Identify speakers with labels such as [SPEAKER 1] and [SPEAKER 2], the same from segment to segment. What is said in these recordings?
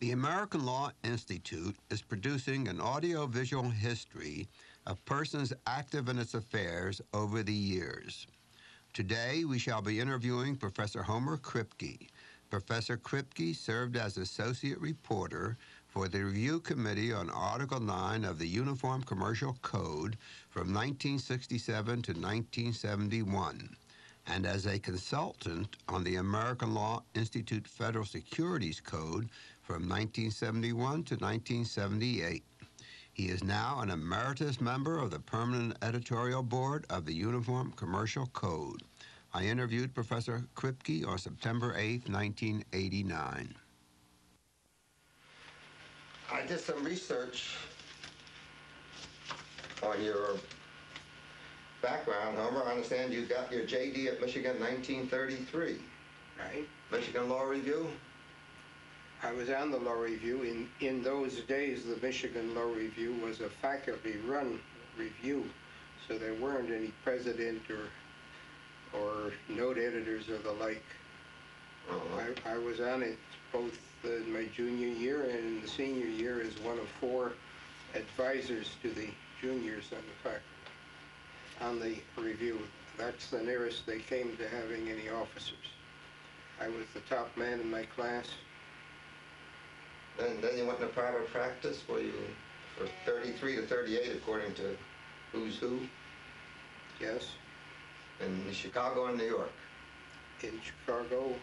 [SPEAKER 1] The American Law Institute is producing an audiovisual history of persons active in its affairs over the years. Today, we shall be interviewing Professor Homer Kripke. Professor Kripke served as associate reporter for the Review Committee on Article 9 of the Uniform Commercial Code from 1967 to 1971 and as a consultant on the American Law Institute Federal Securities Code from 1971 to 1978. He is now an emeritus member of the Permanent Editorial Board of the Uniform Commercial Code. I interviewed Professor Kripke on September 8, 1989. I did some research on your background, Homer. I understand you got your JD at Michigan 1933.
[SPEAKER 2] Right.
[SPEAKER 1] Michigan Law Review?
[SPEAKER 2] I was on the Law Review. In, in those days, the Michigan Law Review was a faculty-run review, so there weren't any president or or note editors or the like.
[SPEAKER 1] Uh.
[SPEAKER 2] I, I was on it both in my junior year and in the senior year as one of four advisors to the juniors on the faculty on the review. That's the nearest they came to having any officers. I was the top man in my class.
[SPEAKER 1] Then, then you went into private practice where you, for 33 to 38 according to Who's Who?
[SPEAKER 2] Yes.
[SPEAKER 1] In Chicago and New York?
[SPEAKER 2] In Chicago,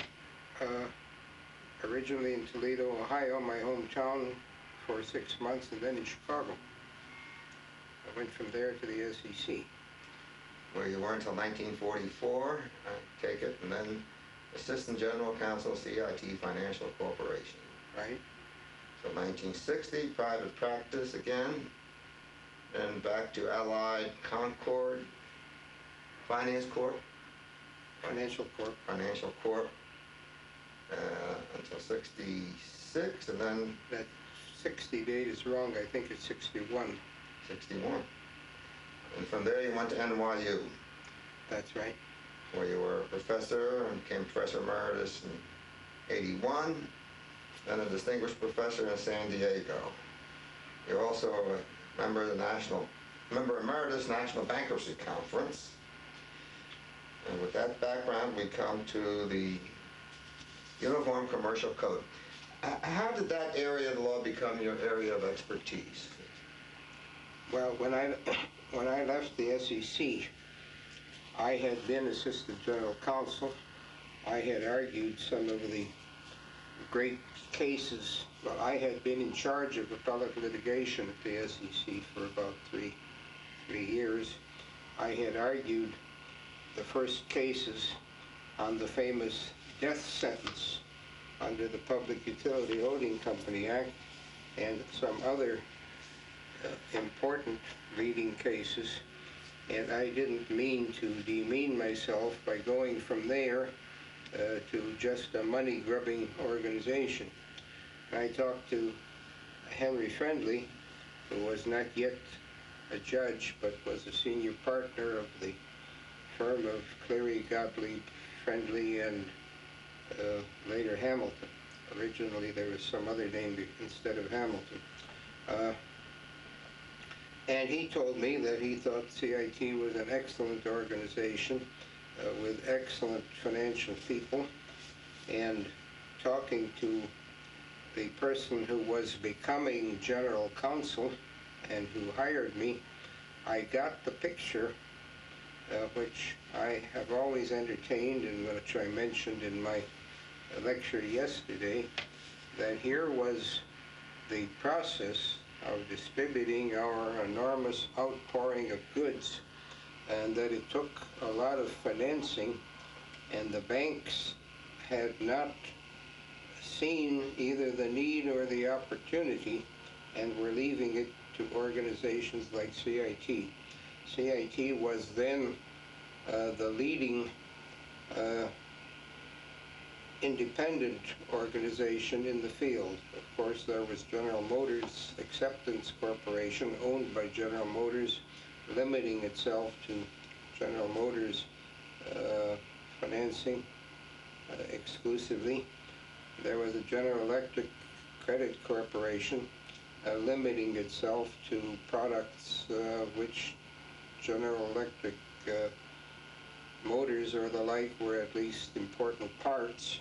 [SPEAKER 2] uh, originally in Toledo, Ohio, my hometown, for six months, and then in Chicago. I went from there to the SEC
[SPEAKER 1] where you were until 1944, I take it, and then Assistant General Counsel, CIT Financial Corporation.
[SPEAKER 2] Right.
[SPEAKER 1] So 1960, private practice again, and back to Allied Concord Finance Corp.
[SPEAKER 2] Financial Corp.
[SPEAKER 1] Financial Corp. Uh, until 66, and then...
[SPEAKER 2] That 60 date is wrong. I think it's 61.
[SPEAKER 1] 61. And from there you went to NYU.
[SPEAKER 2] That's right.
[SPEAKER 1] Where you were a professor and became professor emeritus in 81, then a distinguished professor in San Diego. You're also a member of the National, member emeritus National Bankruptcy Conference. And with that background, we come to the Uniform Commercial Code. How did that area of the law become your area of expertise?
[SPEAKER 2] Well, when I when I left the SEC, I had been Assistant General Counsel. I had argued some of the great cases. Well, I had been in charge of appellate litigation at the SEC for about three, three years. I had argued the first cases on the famous death sentence under the Public Utility Holding Company Act and some other uh, important leading cases, and I didn't mean to demean myself by going from there uh, to just a money-grubbing organization. I talked to Henry Friendly, who was not yet a judge, but was a senior partner of the firm of Cleary, Gottlieb, Friendly, and uh, later Hamilton. Originally, there was some other name instead of Hamilton. Uh, and he told me that he thought CIT was an excellent organization uh, with excellent financial people. And talking to the person who was becoming general counsel and who hired me, I got the picture uh, which I have always entertained and which I mentioned in my lecture yesterday, that here was the process of distributing our enormous outpouring of goods and that it took a lot of financing and the banks had not seen either the need or the opportunity and were leaving it to organizations like CIT. CIT was then uh, the leading uh, independent organization in the field. Of course, there was General Motors Acceptance Corporation, owned by General Motors, limiting itself to General Motors uh, financing uh, exclusively. There was a General Electric Credit Corporation, uh, limiting itself to products uh, which General Electric uh, motors or the like were at least important parts.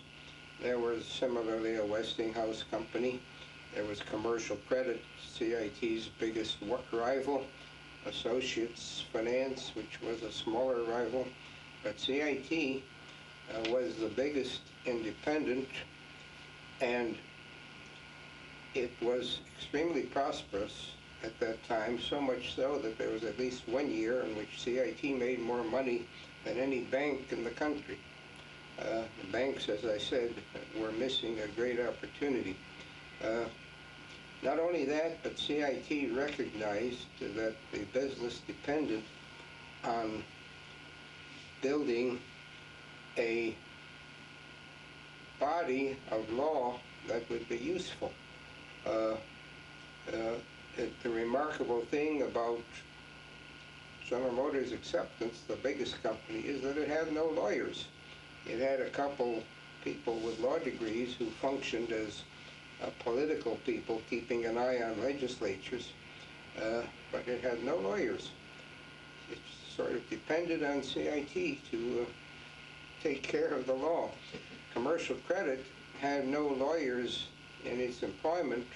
[SPEAKER 2] There was similarly a Westinghouse company. There was Commercial Credit, CIT's biggest rival. Associates Finance, which was a smaller rival. But CIT uh, was the biggest independent and it was extremely prosperous at that time, so much so that there was at least one year in which CIT made more money than any bank in the country. Uh, the banks, as I said, were missing a great opportunity. Uh, not only that, but CIT recognized that the business depended on building a body of law that would be useful. Uh, uh, it- the remarkable thing about General Motors Acceptance, the biggest company, is that it had no lawyers. It had a couple people with law degrees who functioned as uh, political people keeping an eye on legislatures, uh, but it had no lawyers. It sort of depended on CIT to uh, take care of the law. Commercial credit had no lawyers in its employment,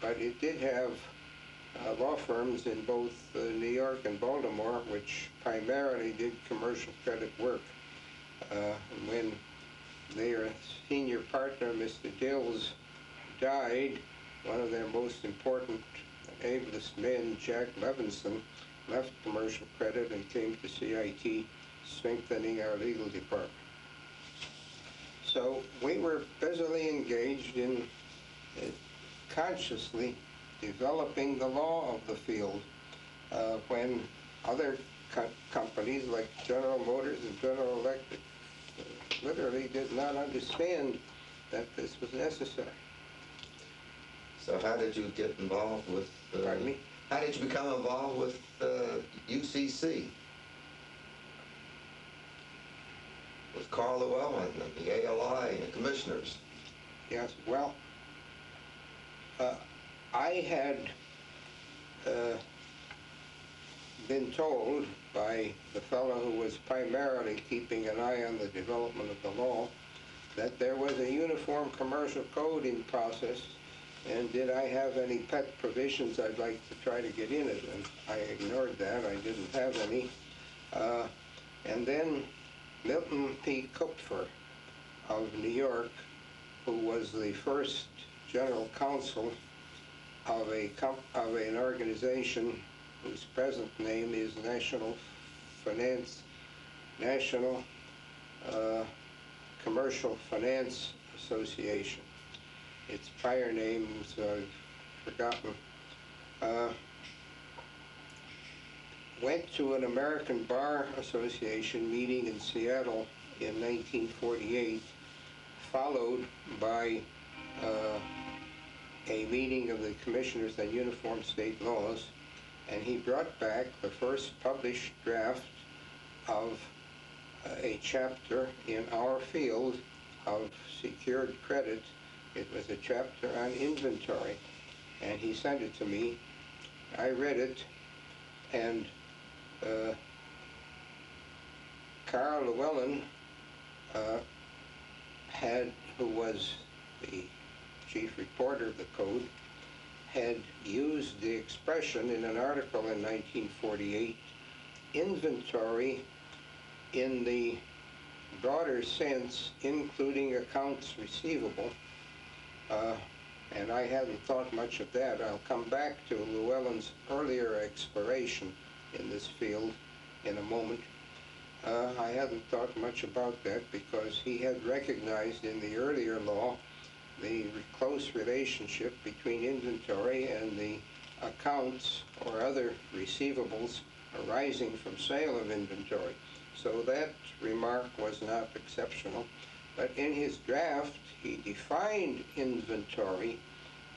[SPEAKER 2] but it did have uh, law firms in both uh, New York and Baltimore, which primarily did commercial credit work. Uh, when their senior partner, Mr. Dills, died, one of their most important, ablest men, Jack Levinson, left commercial credit and came to CIT, strengthening our legal department. So we were busily engaged in uh, consciously developing the law of the field uh, when other co- companies like General Motors and General Electric uh, literally did not understand that this was necessary.
[SPEAKER 1] So how did you get involved with? Uh,
[SPEAKER 2] Pardon me?
[SPEAKER 1] How did you become involved with uh, UCC? With Karl Llewellyn and the ALI and the commissioners.
[SPEAKER 2] Yes, well, uh, I had uh, been told by the fellow who was primarily keeping an eye on the development of the law that there was a uniform commercial code in process, and did I have any pet provisions I'd like to try to get in it? And I ignored that. I didn't have any. Uh, and then Milton P. Kupfer of New York who was the first general counsel of a of an organization whose present name is National Finance National uh, Commercial Finance Association. Its prior names I've forgotten. Uh, went to an American Bar Association meeting in Seattle in 1948 followed by uh, a meeting of the commissioners on uniform state laws, and he brought back the first published draft of uh, a chapter in our field of secured credit. It was a chapter on inventory, and he sent it to me. I read it, and uh, Karl Llewellyn uh, had, who was the chief reporter of the code, had used the expression in an article in 1948, inventory in the broader sense, including accounts receivable. Uh, and I hadn't thought much of that. I'll come back to Llewellyn's earlier exploration in this field in a moment. Uh, I hadn't thought much about that because he had recognized in the earlier law the close relationship between inventory and the accounts or other receivables arising from sale of inventory. So that remark was not exceptional. But in his draft, he defined inventory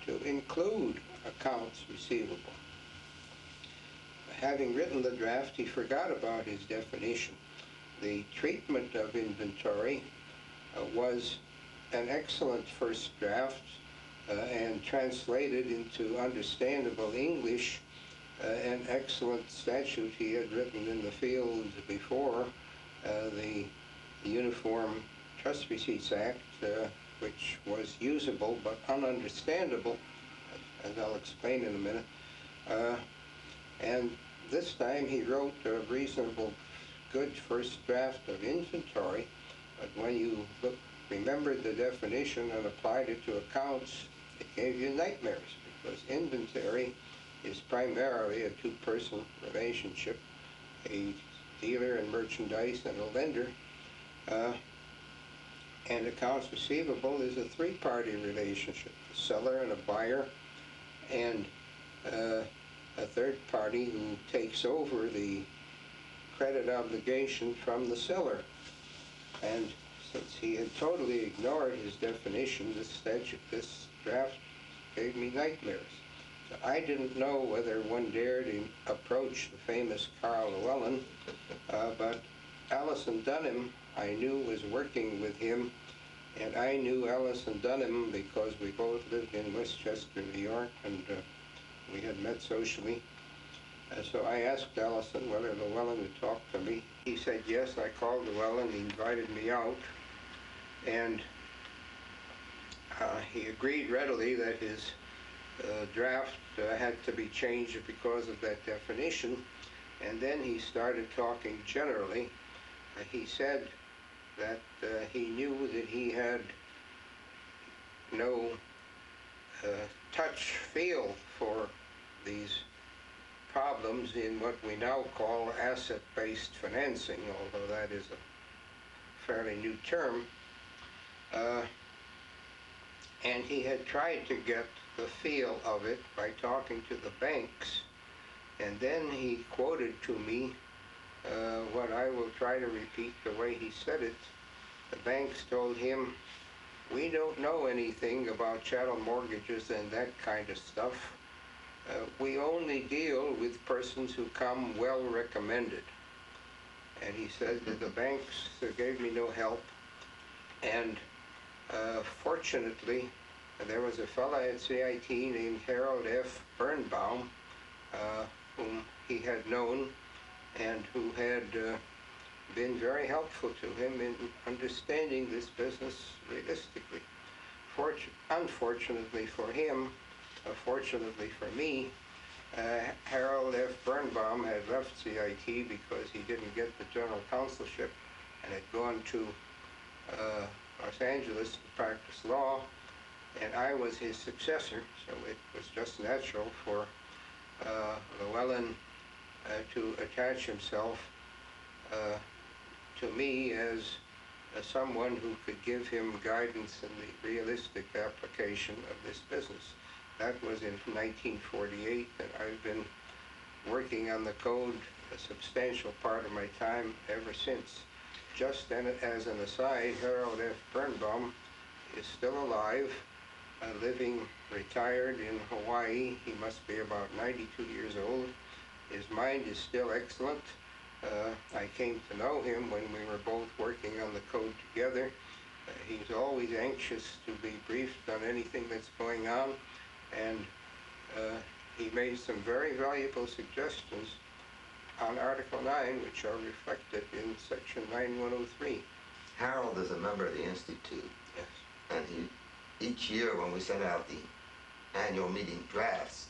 [SPEAKER 2] to include accounts receivable. Having written the draft, he forgot about his definition the treatment of inventory uh, was an excellent first draft. uh, and translated into understandable English uh, an excellent statute he had written in the field before, uh, the Uniform Trust Receipts Act, uh, which was usable but ununderstandable, as I'll explain in a minute. Uh, and this time he wrote a reasonable, good first draft of inventory, but when you look, remembered the definition and applied it to accounts, it gave you nightmares because inventory is primarily a two-person relationship, a dealer in merchandise and a lender. Uh, and accounts receivable is a three-party relationship, a seller and a buyer, and uh, a third party who takes over the credit obligation from the seller. And since he had totally ignored his definition, this statute, this draft gave me nightmares. So I didn't know whether one dared to approach the famous Karl Llewellyn, uh, but Allison Dunham, I knew, was working with him, and I knew Allison Dunham because we both lived in Westchester, New York, and uh, we had met socially. Uh, so I asked Allison whether Llewellyn would talk to me. He said yes. I called Llewellyn. He invited me out, and uh, he agreed readily that his uh, draft uh, had to be changed because of that definition. And then he started talking generally. Uh, he said that uh, he knew that he had no uh, touch feel for these problems in what we now call asset-based financing, although that is a fairly new term. Uh, and he had tried to get the feel of it by talking to the banks. And then he quoted to me uh, what I will try to repeat the way he said it. The banks told him, we don't know anything about chattel mortgages and that kind of stuff. Uh, we only deal with persons who come well recommended. And he said that the banks gave me no help. And uh, fortunately, there was a fellow at CIT named Harold F. Birnbaum, uh, whom he had known and who had uh, been very helpful to him in understanding this business realistically. Fortu- unfortunately for him, uh, fortunately for me, uh, Harold F. Birnbaum had left CIT because he didn't get the general counselship and had gone to uh, Los Angeles to practice law, and I was his successor, so it was just natural for uh, Llewellyn uh, to attach himself uh, to me as uh, someone who could give him guidance in the realistic application of this business. That was in 1948, and I've been working on the code a substantial part of my time ever since. Just an, as an aside, Harold F. Birnbaum is still alive, uh, living retired in Hawaii. He must be about 92 years old. His mind is still excellent. Uh, I came to know him when we were both working on the code together. Uh, he's always anxious to be briefed on anything that's going on, and uh, he made some very valuable suggestions on Article 9, which are reflected in Section 9103.
[SPEAKER 1] Harold is a member of the Institute,
[SPEAKER 2] Yes.
[SPEAKER 1] and he, each year when we send out the annual meeting drafts,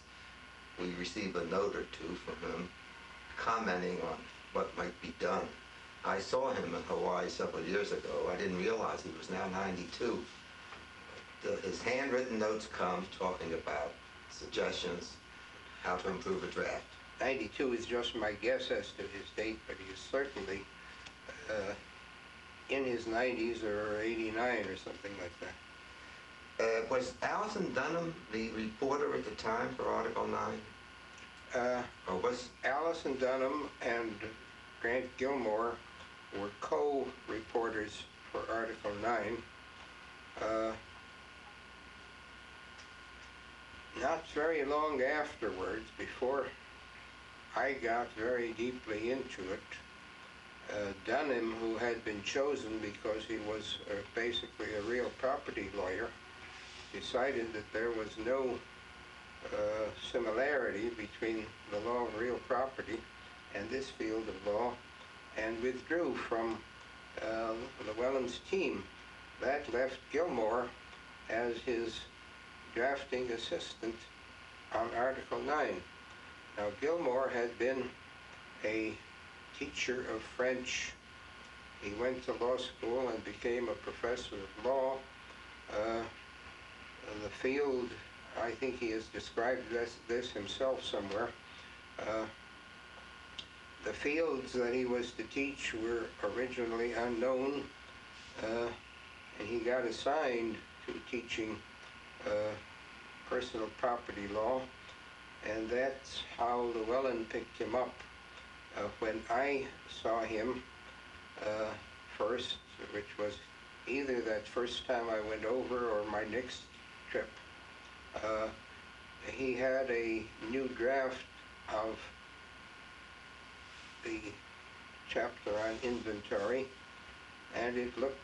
[SPEAKER 1] we receive a note or two from him commenting on what might be done. I saw him in Hawaii several years ago. I didn't realize he was now 92. The, his handwritten notes come talking about suggestions, how to improve a draft.
[SPEAKER 2] 92 is just my guess as to his date, but he is certainly uh, in his 90s or 89 or something like that.
[SPEAKER 1] Uh, was Allison Dunham the reporter at the time for Article 9?
[SPEAKER 2] Uh,
[SPEAKER 1] Or was,
[SPEAKER 2] Allison Dunham and Grant Gilmore were co-reporters for Article 9. Uh, not very long afterwards, before I got very deeply into it, uh, Dunham, who had been chosen because he was uh, basically a real property lawyer, decided that there was no uh, similarity between the law of real property and this field of law and withdrew from uh, Llewellyn's team. That left Gilmore as his drafting assistant on Article 9. Now, Gilmore had been a teacher of French. He went to law school and became a professor of law. Uh, the field, I think he has described this, this himself somewhere. Uh, the fields that he was to teach were originally unknown, uh, and he got assigned to teaching uh, personal property law, and that's how Llewellyn picked him up. Uh, when I saw him uh, first, which was either that first time I went over or my next trip, uh, he had a new draft of the chapter on inventory, and it looked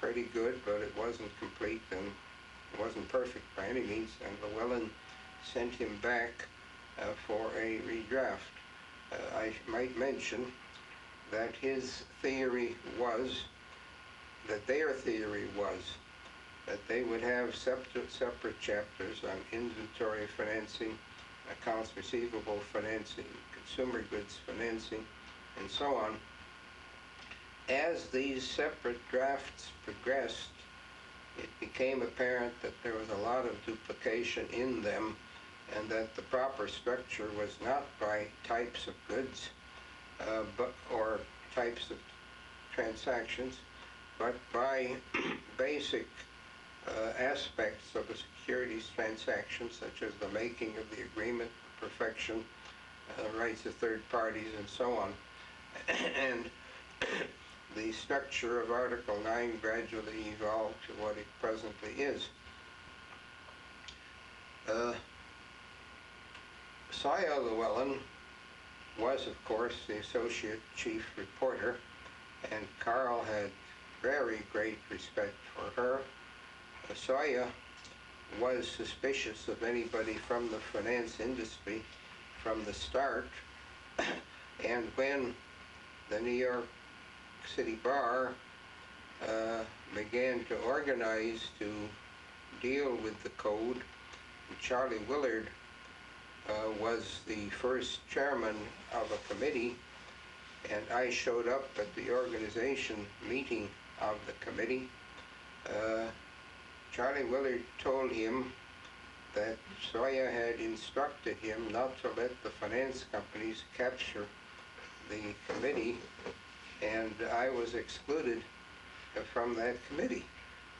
[SPEAKER 2] pretty good, but it wasn't complete and wasn't perfect by any means, and Llewellyn sent him back uh, for a redraft. Uh, I might mention that his theory was, that their theory was, that they would have separate, separate chapters on inventory financing, accounts receivable financing, consumer goods financing, and so on. As these separate drafts progressed, it became apparent that there was a lot of duplication in them and that the proper structure was not by types of goods uh, but, or types of transactions, but by basic uh, aspects of a securities transaction, such as the making of the agreement, perfection, uh, rights of third parties, and so on. and the structure of Article 9 gradually evolved to what it presently is. Uh, Soia Llewellyn was, of course, the associate chief reporter, and Karl had very great respect for her. Soia was suspicious of anybody from the finance industry from the start, and when the New York City Bar uh, began to organize to deal with the code, Charlie Willard uh, was the first chairman of a committee, and I showed up at the organization meeting of the committee. Uh, Charlie Willard told him that Soia had instructed him not to let the finance companies capture the committee, and I was excluded from that committee.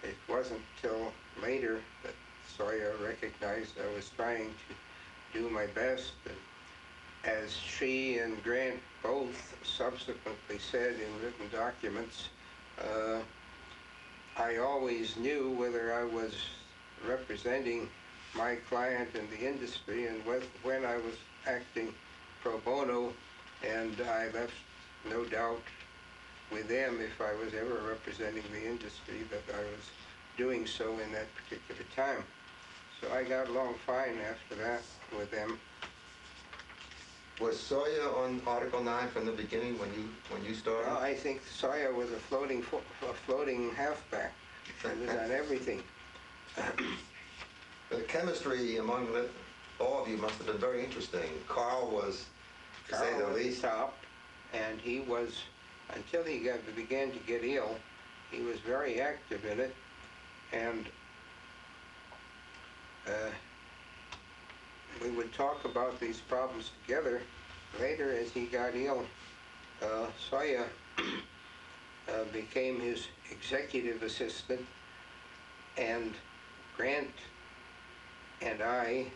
[SPEAKER 2] It wasn't till later that Soia recognized I was trying to do my best. And as she and Grant both subsequently said in written documents, uh, I always knew whether I was representing my client in the industry and when I was acting pro bono, and I left no doubt with them if I was ever representing the industry that I was doing so in that particular time. So I got along fine after that with them.
[SPEAKER 1] Was Sawyer on Article 9 from the beginning when you when you started?
[SPEAKER 2] Well, I think Sawyer was a floating a floating halfback. He was on everything.
[SPEAKER 1] the chemistry among the, all of you must have been very interesting. Karl was, to
[SPEAKER 2] Karl
[SPEAKER 1] say the
[SPEAKER 2] was
[SPEAKER 1] least,
[SPEAKER 2] top, and he was until he got began to get ill. He was very active in it, and uh, we would talk about these problems together. Later, as he got ill, uh, Soia uh, became his executive assistant, and Grant and I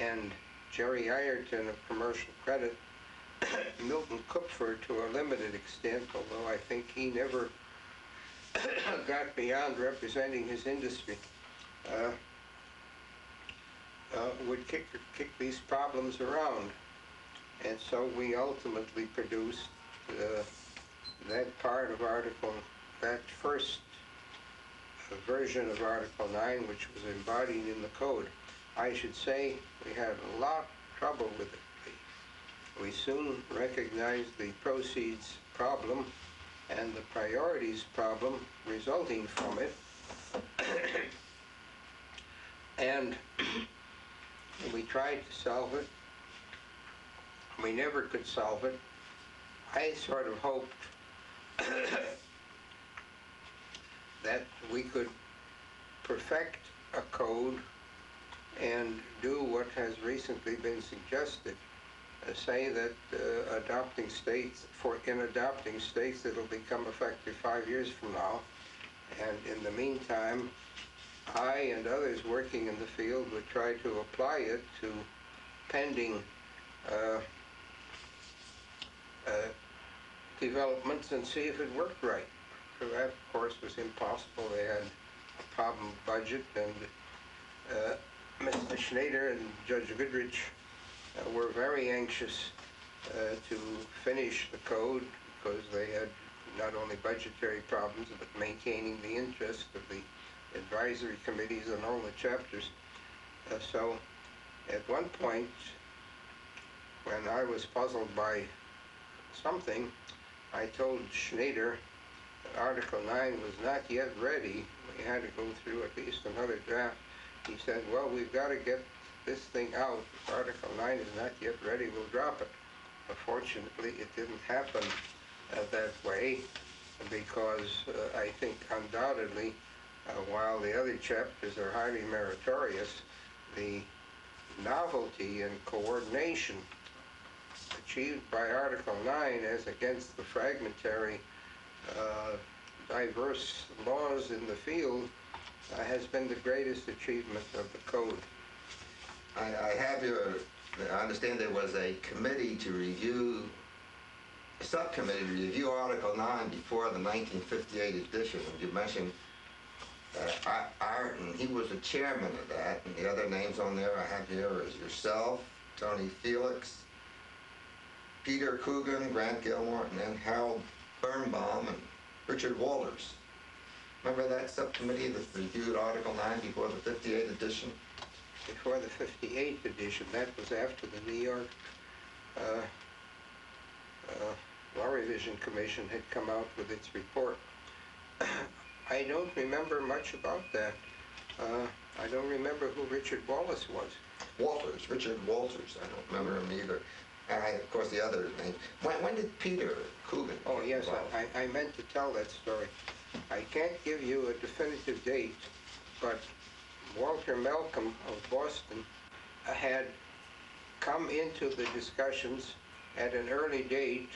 [SPEAKER 2] and Jerry Ireton of Commercial Credit, Milton Kupfer to a limited extent, although I think he never got beyond representing his industry. Uh, uh, would kick, kick these problems around. And so we ultimately produced uh, that part of Article, that first version of Article 9 which was embodied in the code. I should say we had a lot of trouble with it. We- soon recognized the proceeds problem and the priorities problem resulting from it. And we tried to solve it. We never could solve it. I sort of hoped that we could perfect a code and do what has recently been suggested. Uh, say that uh, adopting states, for in adopting states, it'll become effective five years from now. And in the meantime, I and others working in the field would try to apply it to pending uh, uh, developments and see if it worked right. So that, of course, was impossible. They had a problem budget, and uh, Mr. Schnader and Judge Goodrich uh, were very anxious uh, to finish the code because they had not only budgetary problems, but maintaining the interest of the advisory committees and all the chapters. Uh, so at one point, when I was puzzled by something, I told Schnader that Article 9 was not yet ready. We had to go through at least another draft. He said, well, we've got to get this thing out. If Article 9 is not yet ready, we'll drop it. Unfortunately, it didn't happen uh, that way because uh, I think undoubtedly, uh, while the other chapters are highly meritorious, the novelty and coordination achieved by Article 9 as against the fragmentary, uh, diverse laws in the field uh, has been the greatest achievement of the code.
[SPEAKER 1] I, I have your, I understand there was a committee to review, a subcommittee to review Article 9 before the 1958 edition. And you mentioned uh, he was the chairman of that, and the other names on there I have here is yourself, Tony Felix, Peter Coogan, Grant Gilmore, and then Harold Birnbaum and Richard Walters. Remember that subcommittee that reviewed Article 9 before the 58 edition?
[SPEAKER 2] Before the 58th edition, that was after the New York uh, uh, Law Revision Commission had come out with its report. I don't remember much about that. Uh, I don't remember who Richard Wallace was.
[SPEAKER 1] Walters, Richard Walters, I don't remember him either. And I, of course, the other name. When, when did Peter Coogan?
[SPEAKER 2] Oh, yes. I, I meant to tell that story. I can't give you a definitive date, but Walter Malcolm of Boston uh, had come into the discussions at an early date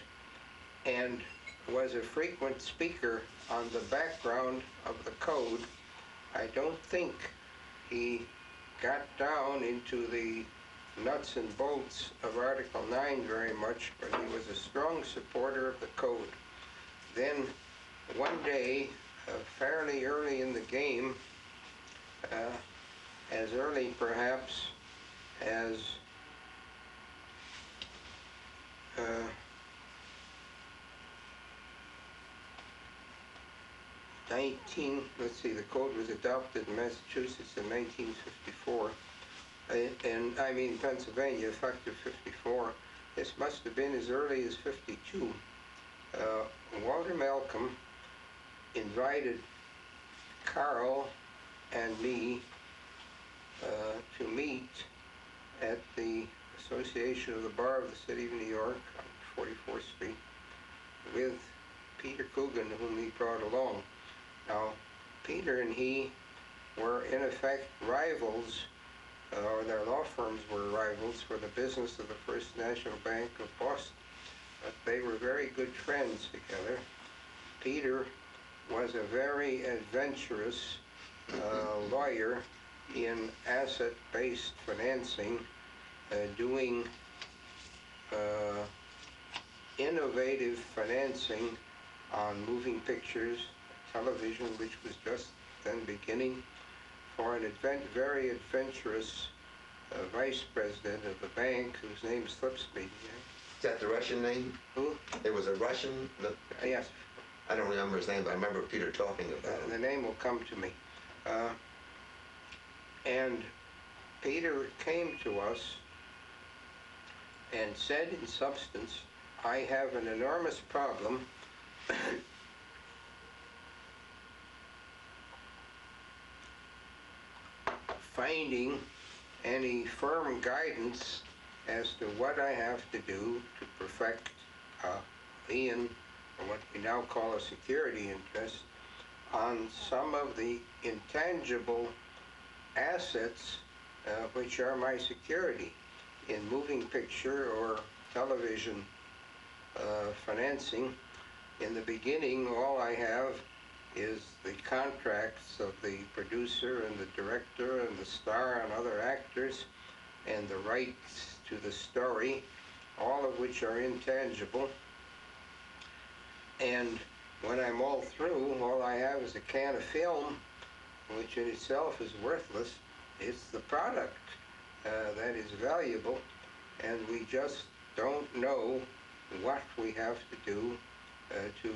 [SPEAKER 2] and was a frequent speaker on the background of the code. I don't think he got down into the nuts and bolts of Article 9 very much, but he was a strong supporter of the code. Then, one day, uh, fairly early in the game, uh, as early perhaps as uh, Nineteen, let's see, the code was adopted in Massachusetts in nineteen fifty-four. And, and, I mean Pennsylvania, effective fifty-four. This must have been as early as fifty-two. Uh, Walter Malcolm invited Karl and me uh, to meet at the Association of the Bar of the City of New York on 44th Street with Peter Coogan, whom he brought along. Now, Peter and he were in effect rivals, uh, or their law firms were rivals for the business of the First National Bank of Boston. But they were very good friends together. Peter was a very adventurous uh, lawyer in asset-based financing, uh, doing uh, innovative financing on moving pictures, television, which was just then beginning, for an advent, very adventurous uh, vice president of the bank, whose name slips me.
[SPEAKER 1] Is that the Russian name?
[SPEAKER 2] Who?
[SPEAKER 1] It was a Russian, the,
[SPEAKER 2] Yes,
[SPEAKER 1] I don't remember his name, but I remember Peter talking about
[SPEAKER 2] Uh, the name will come to me. Uh, and Peter came to us and said in substance, I have an enormous problem. Finding any firm guidance as to what I have to do to perfect a lien, or what we now call a security interest, on some of the intangible assets uh, which are my security in moving picture or television uh, financing. In the beginning, all I have is the contracts of the producer and the director and the star and other actors and the rights to the story, all of which are intangible. And when I'm all through, all I have is a can of film, which in itself is worthless. It's the product uh, that is valuable, and we just don't know what we have to do uh, to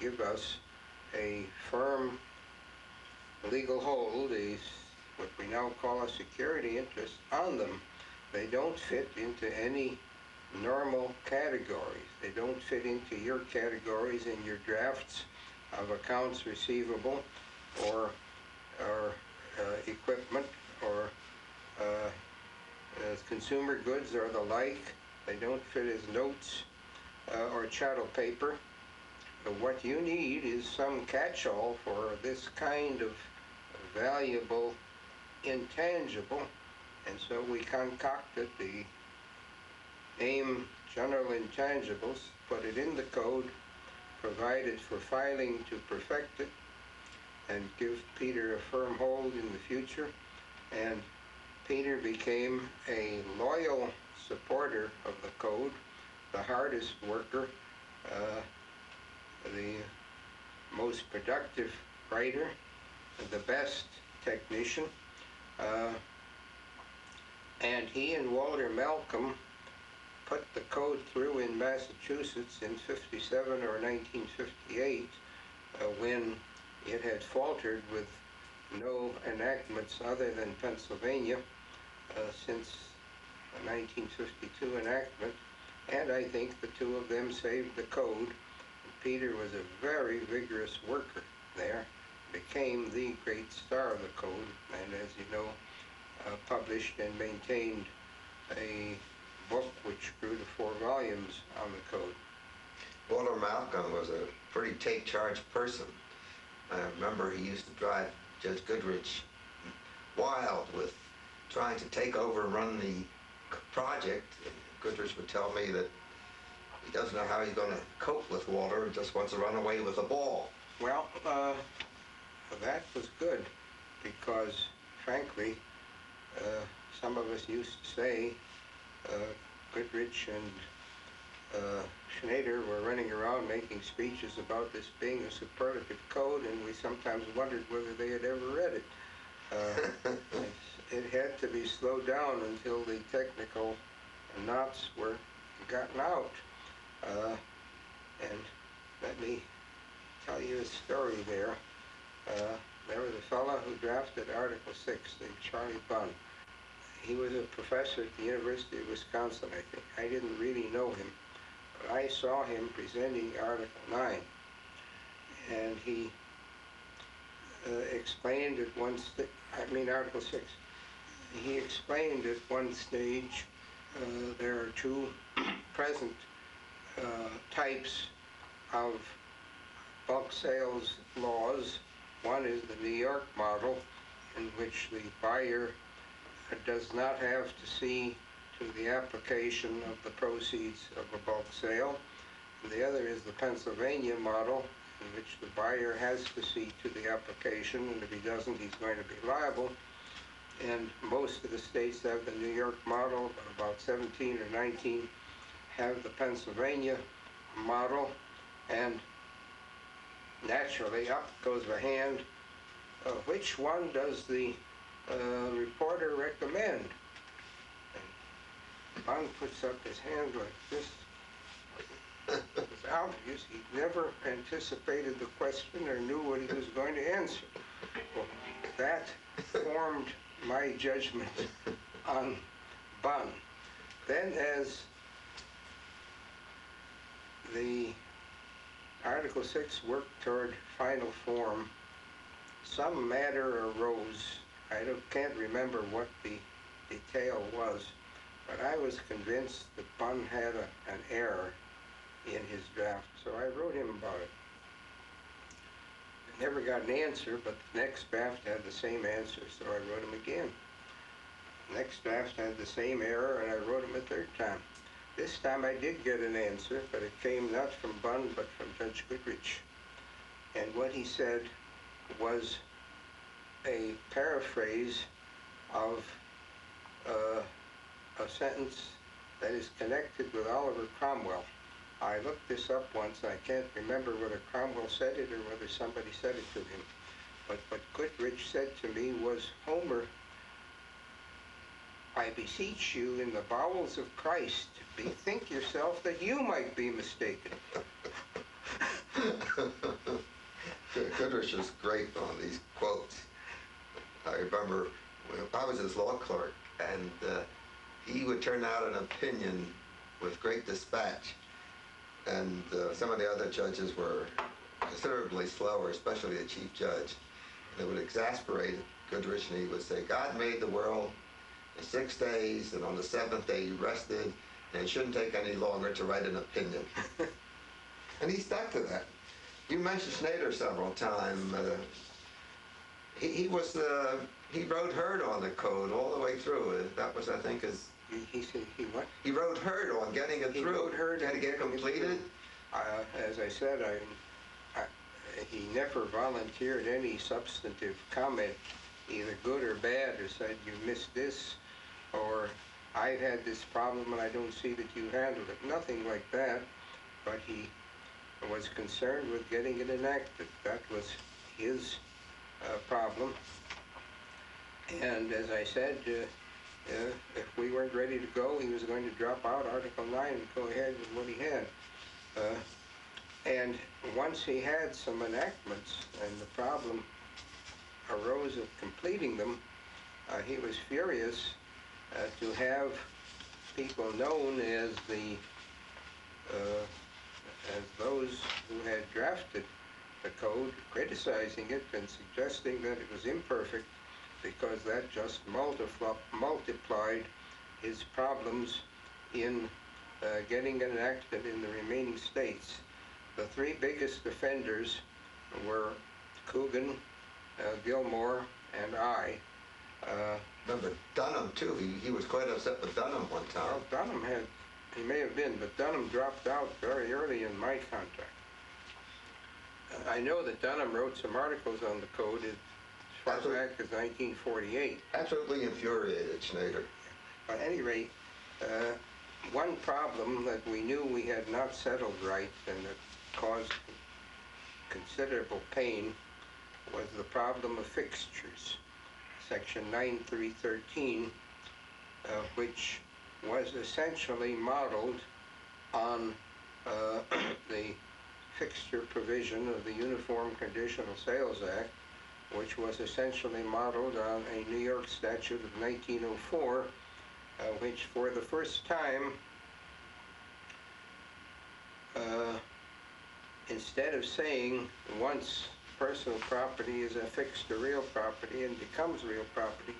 [SPEAKER 2] give us a firm legal hold, a, what we now call a security interest on them. They don't fit into any normal categories. They don't fit into your categories in your drafts of accounts receivable or, or uh, equipment or uh, as consumer goods or the like. They don't fit as notes uh, or chattel paper. But what you need is some catch-all for this kind of valuable intangible. And so we concocted the name General Intangibles, put it in the code, provided for filing to perfect it, and give Peter a firm hold in the future. And Peter became a loyal supporter of the code, the hardest worker, uh, the most productive writer, the best technician. Uh, and he and Walter Malcolm put the code through in Massachusetts in 57 or 1958 uh, when it had faltered with no enactments other than Pennsylvania uh, since the 1952 enactment. And I think the two of them saved the code. Peter was a very vigorous worker there, became the great star of the code, and as you know, uh, published and maintained a book which grew to four volumes on the code.
[SPEAKER 1] Walter Malcolm was a pretty take-charge person. I remember he used to drive Judge Goodrich wild with trying to take over and run the project. Goodrich would tell me that he doesn't know how he's going to cope with Walter, just wants to run away with the ball.
[SPEAKER 2] Well, uh, that was good because, frankly, uh, some of us used to say Goodrich and uh, Schnader were running around making speeches about this being a superlative code, and we sometimes wondered whether they had ever read it. Uh, it had to be slowed down until the technical knots were gotten out. Uh, and let me tell you a story there. Uh, there was a fellow who drafted Article 6, named Charlie Bunn. He was a professor at the University of Wisconsin, I think. I didn't really know him, but I saw him presenting Article 9. And he uh, explained at one I mean Article 6. He explained at one stage uh, there are two present uh, types of bulk sales laws. One is the New York model, in which the buyer does not have to see to the application of the proceeds of a bulk sale. And the other is the Pennsylvania model, in which the buyer has to see to the application, and if he doesn't, he's going to be liable. And most of the states have the New York model, but about 17 or 19 have the Pennsylvania model, and naturally up goes the hand. Uh, which one does the uh, reporter recommend? And Bunn puts up his hand like this. It's obvious he never anticipated the question or knew what he was going to answer. Well, that formed my judgment on Bunn. Then as the Article 6 worked toward final form, some matter arose. I don't, can't remember what the detail was, but I was convinced that Bunn had a, an error in his draft, so I wrote him about it. I never got an answer, but the next draft had the same answer, so I wrote him again. The Next draft had the same error, and I wrote him a third time. This time I did get an answer, but it came not from Bunn, but from Judge Goodrich. And what he said was a paraphrase of uh, a sentence that is connected with Oliver Cromwell. I looked this up once, I can't remember whether Cromwell said it or whether somebody said it to him. But what Goodrich said to me was, Homer, I beseech you in the bowels of Christ, bethink yourself that you might be mistaken.
[SPEAKER 1] Goodrich is great on these quotes. I remember when I was his law clerk, and uh, he would turn out an opinion with great dispatch, and uh, some of the other judges were considerably slower, especially the chief judge. And it would exasperate Goodrich, and he would say, God made the world in six days, and on the seventh day he rested, and it shouldn't take any longer to write an opinion. and he stuck to that. You mentioned Schnader several times. Uh, he, he was the he wrote Hurd on the code all the way through. Uh, That was, I think, his.
[SPEAKER 2] He, he said, he what?
[SPEAKER 1] He wrote Hurd on getting it
[SPEAKER 2] He
[SPEAKER 1] through.
[SPEAKER 2] wrote Hurd
[SPEAKER 1] Had to get
[SPEAKER 2] it
[SPEAKER 1] completed.
[SPEAKER 2] Uh, as I said, I, I, he never volunteered any substantive comment, either good or bad, or said, you missed this, or I've had this problem and I don't see that you handled it. Nothing like that, but he was concerned with getting it enacted. That was his uh, problem. And as I said, uh, uh, if we weren't ready to go, he was going to drop out Article 9 and go ahead with what he had. Uh, and once he had some enactments and the problem arose of completing them, uh, he was furious uh, to have people known as the uh, as those who had drafted the code criticizing it and suggesting that it was imperfect because that just multipl- multiplied his problems in uh, getting it enacted in the remaining states. The three biggest offenders were Coogan, uh, Gilmore, and I. Uh,
[SPEAKER 1] Remember Dunham too. He, he was quite upset with Dunham one time.
[SPEAKER 2] well, Dunham had, he may have been, but Dunham dropped out very early in my contract. I know that Dunham wrote some articles on the code as far back as 1948.
[SPEAKER 1] Absolutely infuriated Schnader.
[SPEAKER 2] At any rate, uh, one problem that we knew we had not settled right and that caused considerable pain was the problem of fixtures. Section 9313, uh, which was essentially modeled on uh, the fixture provision of the Uniform Conditional Sales Act, which was essentially modeled on a New York statute of 1904, uh, which for the first time, uh, instead of saying once personal property is affixed to real property and becomes real property,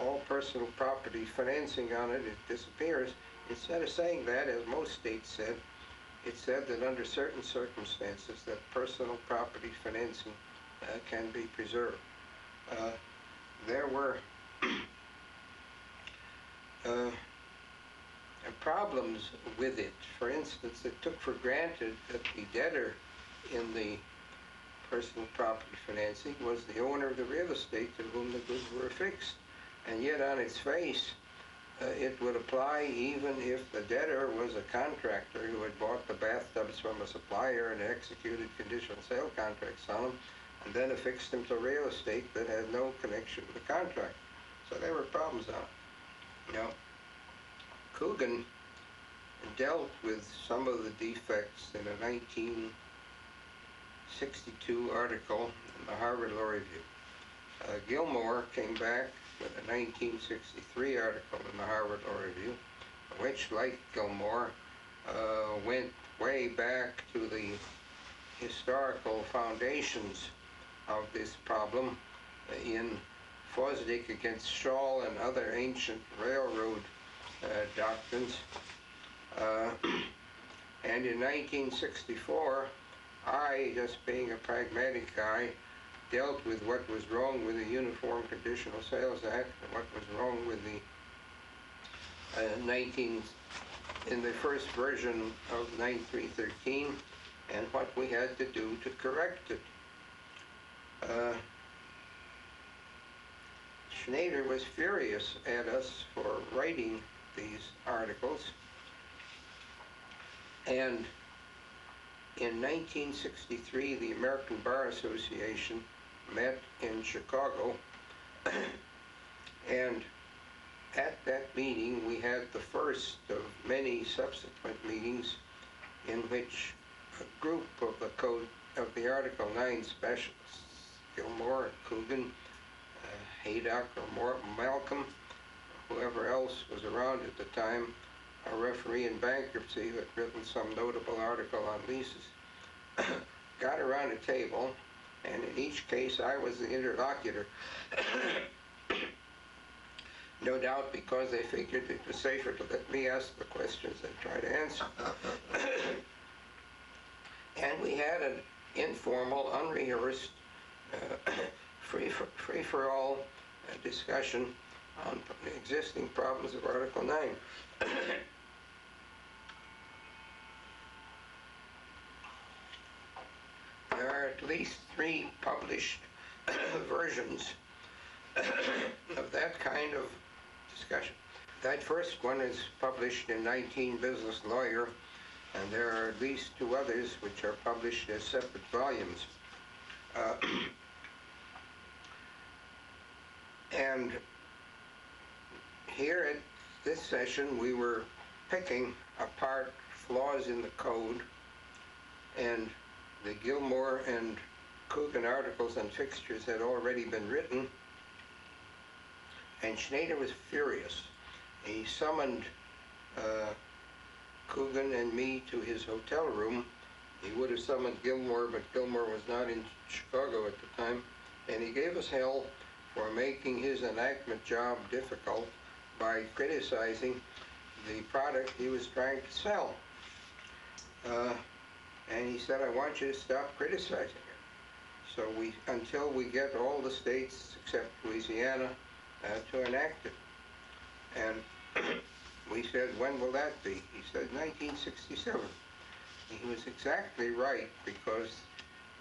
[SPEAKER 2] all personal property financing on it, it disappears. Instead of saying that, as most states said, it said that under certain circumstances that personal property financing uh, can be preserved. Uh, there were uh, problems with it. For instance, it took for granted that the debtor in the personal property financing was the owner of the real estate to whom the goods were affixed. And yet on its face, uh, it would apply even if the debtor was a contractor who had bought the bathtubs from a supplier and executed conditional sale contracts on them, and then affixed them to real estate that had no connection with the contract. So there were problems on it. Now, Coogan dealt with some of the defects in a 1962 article in the Harvard Law Review. uh, Gilmore came back with a 1963 article in the Harvard Law Review, which, like Gilmore, uh, went way back to the historical foundations of this problem in Fosdick against Schall and other ancient railroad uh, doctrines. Uh, and in 1964, I, just being a pragmatic guy, dealt with what was wrong with the Uniform Conditional Sales Act and what was wrong with the uh, 19 in the first version of 9313 and what we had to do to correct it. Uh, Schnader was furious at us for writing these articles. And in 1963, the American Bar Association met in Chicago. and at that meeting, we had the first of many subsequent meetings in which a group of the code of the Article 9 specialists, Gilmore, Coogan, uh, Haydock, or Mor- Malcolm, whoever else was around at the time, a referee in bankruptcy who had written some notable article on leases, got around a table, and in each case I was the interlocutor. no doubt because they figured it was safer to let me ask the questions than try to answer. and we had an informal, unrehearsed, uh, free for, free for all uh, discussion on the existing problems of Article 9. there are at least three published versions of that kind of discussion. That first one is published in 19 Business Lawyer, and there are at least two others which are published as separate volumes. Uh, and here at this session, we were picking apart flaws in the code, and the Gilmore and Coogan articles on fixtures had already been written, and Schnader was furious. He summoned uh, Coogan and me to his hotel room. He would have summoned Gilmore, but Gilmore was not in Chicago at the time, and he gave us hell for making his enactment job difficult by criticizing the product he was trying to sell. Uh, and he said, I want you to stop criticizing it. So we, until we get all the states except Louisiana uh, to enact it. And we said, when will that be? He said, 1967. He was exactly right because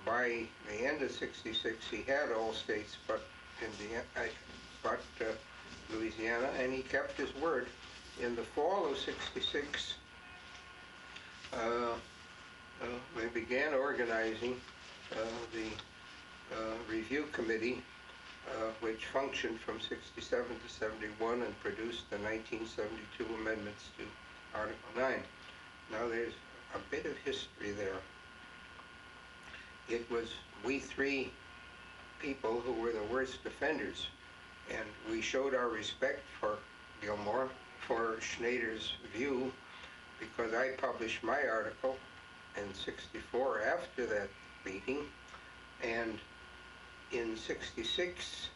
[SPEAKER 2] by the end of 66, he had all states but Indiana, uh, but uh, Louisiana, and he kept his word. In the fall of 66, uh, uh, began organizing uh, the uh, review committee, which functioned from 67 to 71 and produced the 1972 amendments to Article 9. Now there's a bit of history there. It was we three people who were the worst offenders, and we showed our respect for Gilmore, for Schnader's view, because I published my article in 64 after that meeting, and in 66,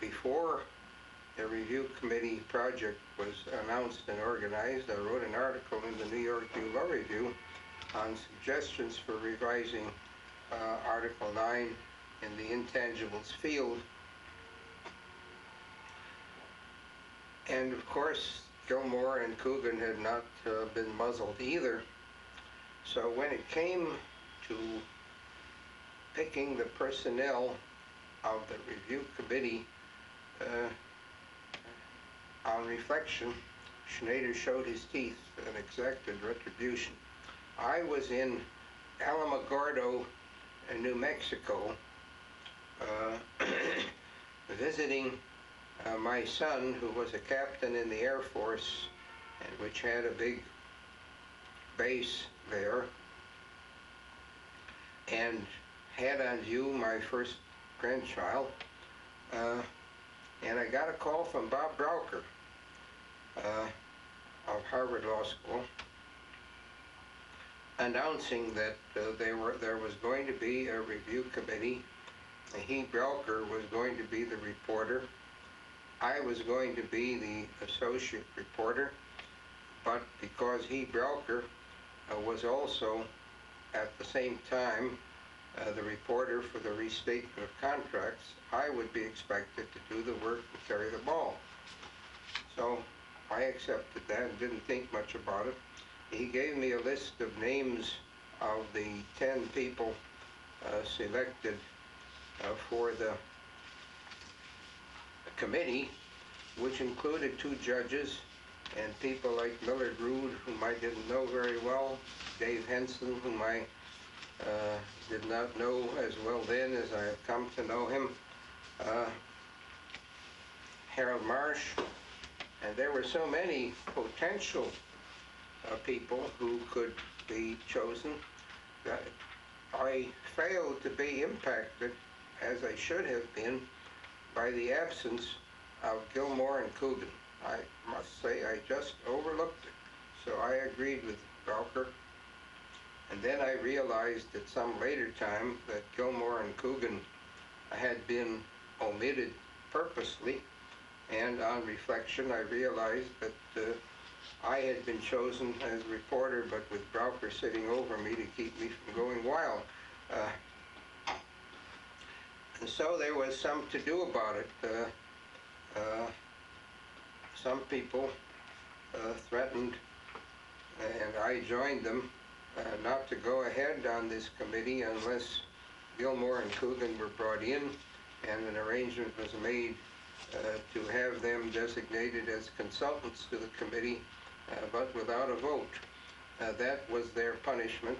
[SPEAKER 2] before the review committee project was announced and organized, I wrote an article in the New York New Law Review on suggestions for revising uh, Article 9 in the intangibles field. And of course, Gilmore and Coogan had not uh, been muzzled either. So when it came to picking the personnel of the review committee, uh, on reflection, Schnader showed his teeth and exacted retribution. I was in Alamogordo, in New Mexico, uh, visiting uh, my son, who was a captain in the Air Force, and which had a big base there, and had on view my first grandchild. uh, and I got a call from Bob Braucher uh, of Harvard Law School announcing that uh, they were, there was going to be a review committee. And he, Braucher, was going to be the reporter. I was going to be the associate reporter, but because he, Braucher, uh, was also at the same time uh, the reporter for the restatement of contracts, I would be expected to do the work and carry the ball. So I accepted that and didn't think much about it. He gave me a list of names of the 10 people uh, selected uh, for the committee, which included two judges and people like Millard Ruud, whom I didn't know very well, Dave Henson, whom I uh, did not know as well then as I have come to know him, uh, Harold Marsh, and there were so many potential uh, people who could be chosen that I failed to be impacted as I should have been by the absence of Gilmore and Coogan. I must say I just overlooked it. So I agreed with Braucher. And then I realized at some later time that Gilmore and Coogan had been omitted purposely. And on reflection, I realized that uh, I had been chosen as reporter, but with Braucher sitting over me to keep me from going wild. Uh, and so there was some to do about it. Uh, uh, some people uh, threatened, and I joined them, uh, not to go ahead on this committee unless Gilmore and Coogan were brought in and an arrangement was made uh, to have them designated as consultants to the committee, uh, but without a vote. Uh, That was their punishment,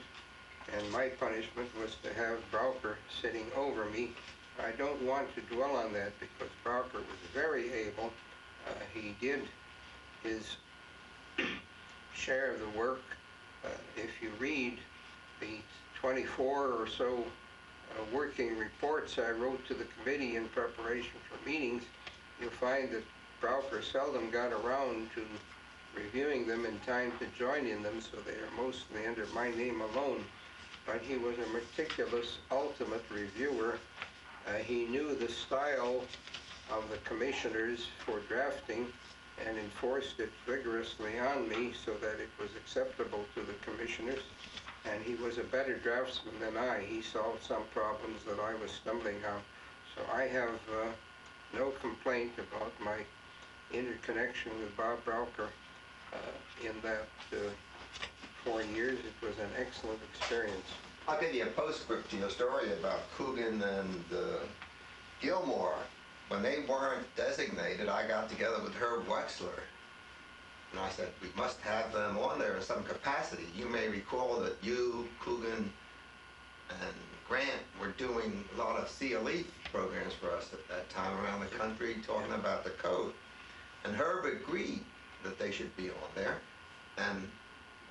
[SPEAKER 2] and my punishment was to have Braucher sitting over me. I don't want to dwell on that because Braucher was very able. Uh, He did his share of the work. Uh, If you read the 24 or so uh, working reports I wrote to the committee in preparation for meetings, you'll find that Braucher seldom got around to reviewing them in time to join in them, so they are mostly under my name alone. But he was a meticulous, ultimate reviewer. Uh, he knew the style of the commissioners for drafting and enforced it vigorously on me so that it was acceptable to the commissioners. And he was a better draftsman than I. He solved some problems that I was stumbling on. So I have uh, no complaint about my interconnection with Bob Braucher uh, in that uh, four years. It was an excellent experience.
[SPEAKER 1] I'll give you a postscript to your story about Coogan and uh, Gilmore. When they weren't designated, I got together with Herb Wechsler. And I said, we must have them on there in some capacity. You may recall that you, Coogan, and Grant were doing a lot of CLE programs for us at that time around the country, talking about the code. And Herb agreed that they should be on there. And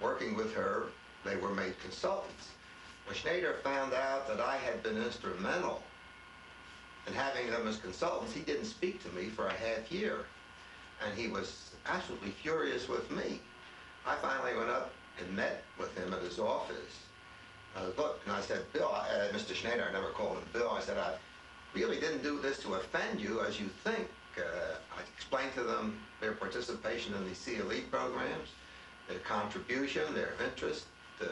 [SPEAKER 1] working with Herb, they were made consultants. When Schnader found out that I had been instrumental in having them as consultants, he didn't speak to me for a half year. And he was absolutely furious with me. I finally went up and met with him at his office. Uh, look, and I said, Bill, uh, Mr. Schnader, I never called him Bill. I said, I really didn't do this to offend you as you think. Uh, I explained to them their participation in the CLE programs, their contribution, their interest. Uh,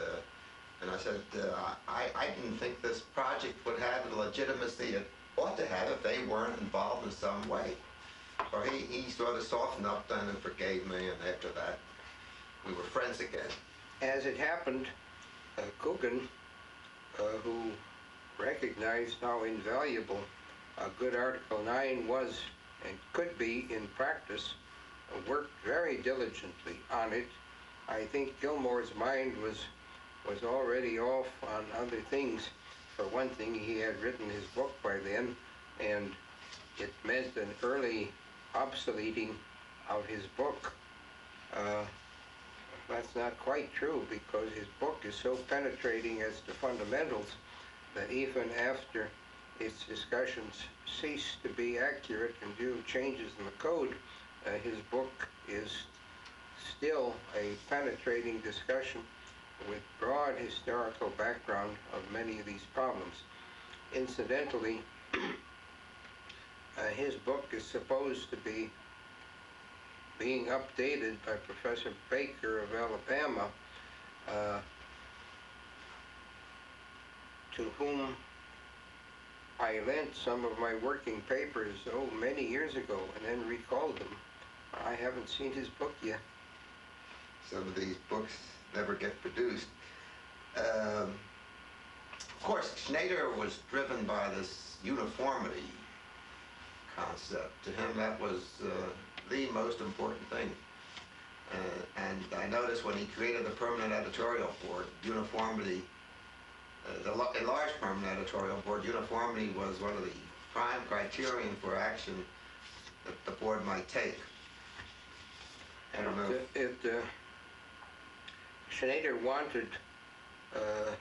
[SPEAKER 1] and I said, uh, I, I didn't think this project would have the legitimacy it ought to have if they weren't involved in some way. So he, he sort of softened up then and forgave me, and after that, we were friends again.
[SPEAKER 2] As it happened, uh, Coogan, uh, who recognized how invaluable a good Article 9 was and could be in practice, worked very diligently on it. I think Gilmore's mind was was already off on other things. For one thing, he had written his book by then, and it meant an early obsoleting of his book. Uh, that's not quite true because his book is so penetrating as to fundamentals that even after its discussions cease to be accurate in view of changes in the code, uh, his book is still a penetrating discussion with broad historical background of many of these problems. Incidentally, uh, his book is supposed to be being updated by Professor Baker of Alabama, uh, to whom I lent some of my working papers, oh, many years ago, and then recalled them. I haven't seen his book yet.
[SPEAKER 1] Some of these books never get produced. Um, of course, Schnader was driven by this uniformity concept. To him, that was uh, the most important thing. Uh, and I noticed when he created the permanent editorial board, uniformity, uh, the enlarged permanent editorial board, uniformity was one of the prime criterion for action that the board might take. I don't know.
[SPEAKER 2] It, it, uh, Schnader wanted uh,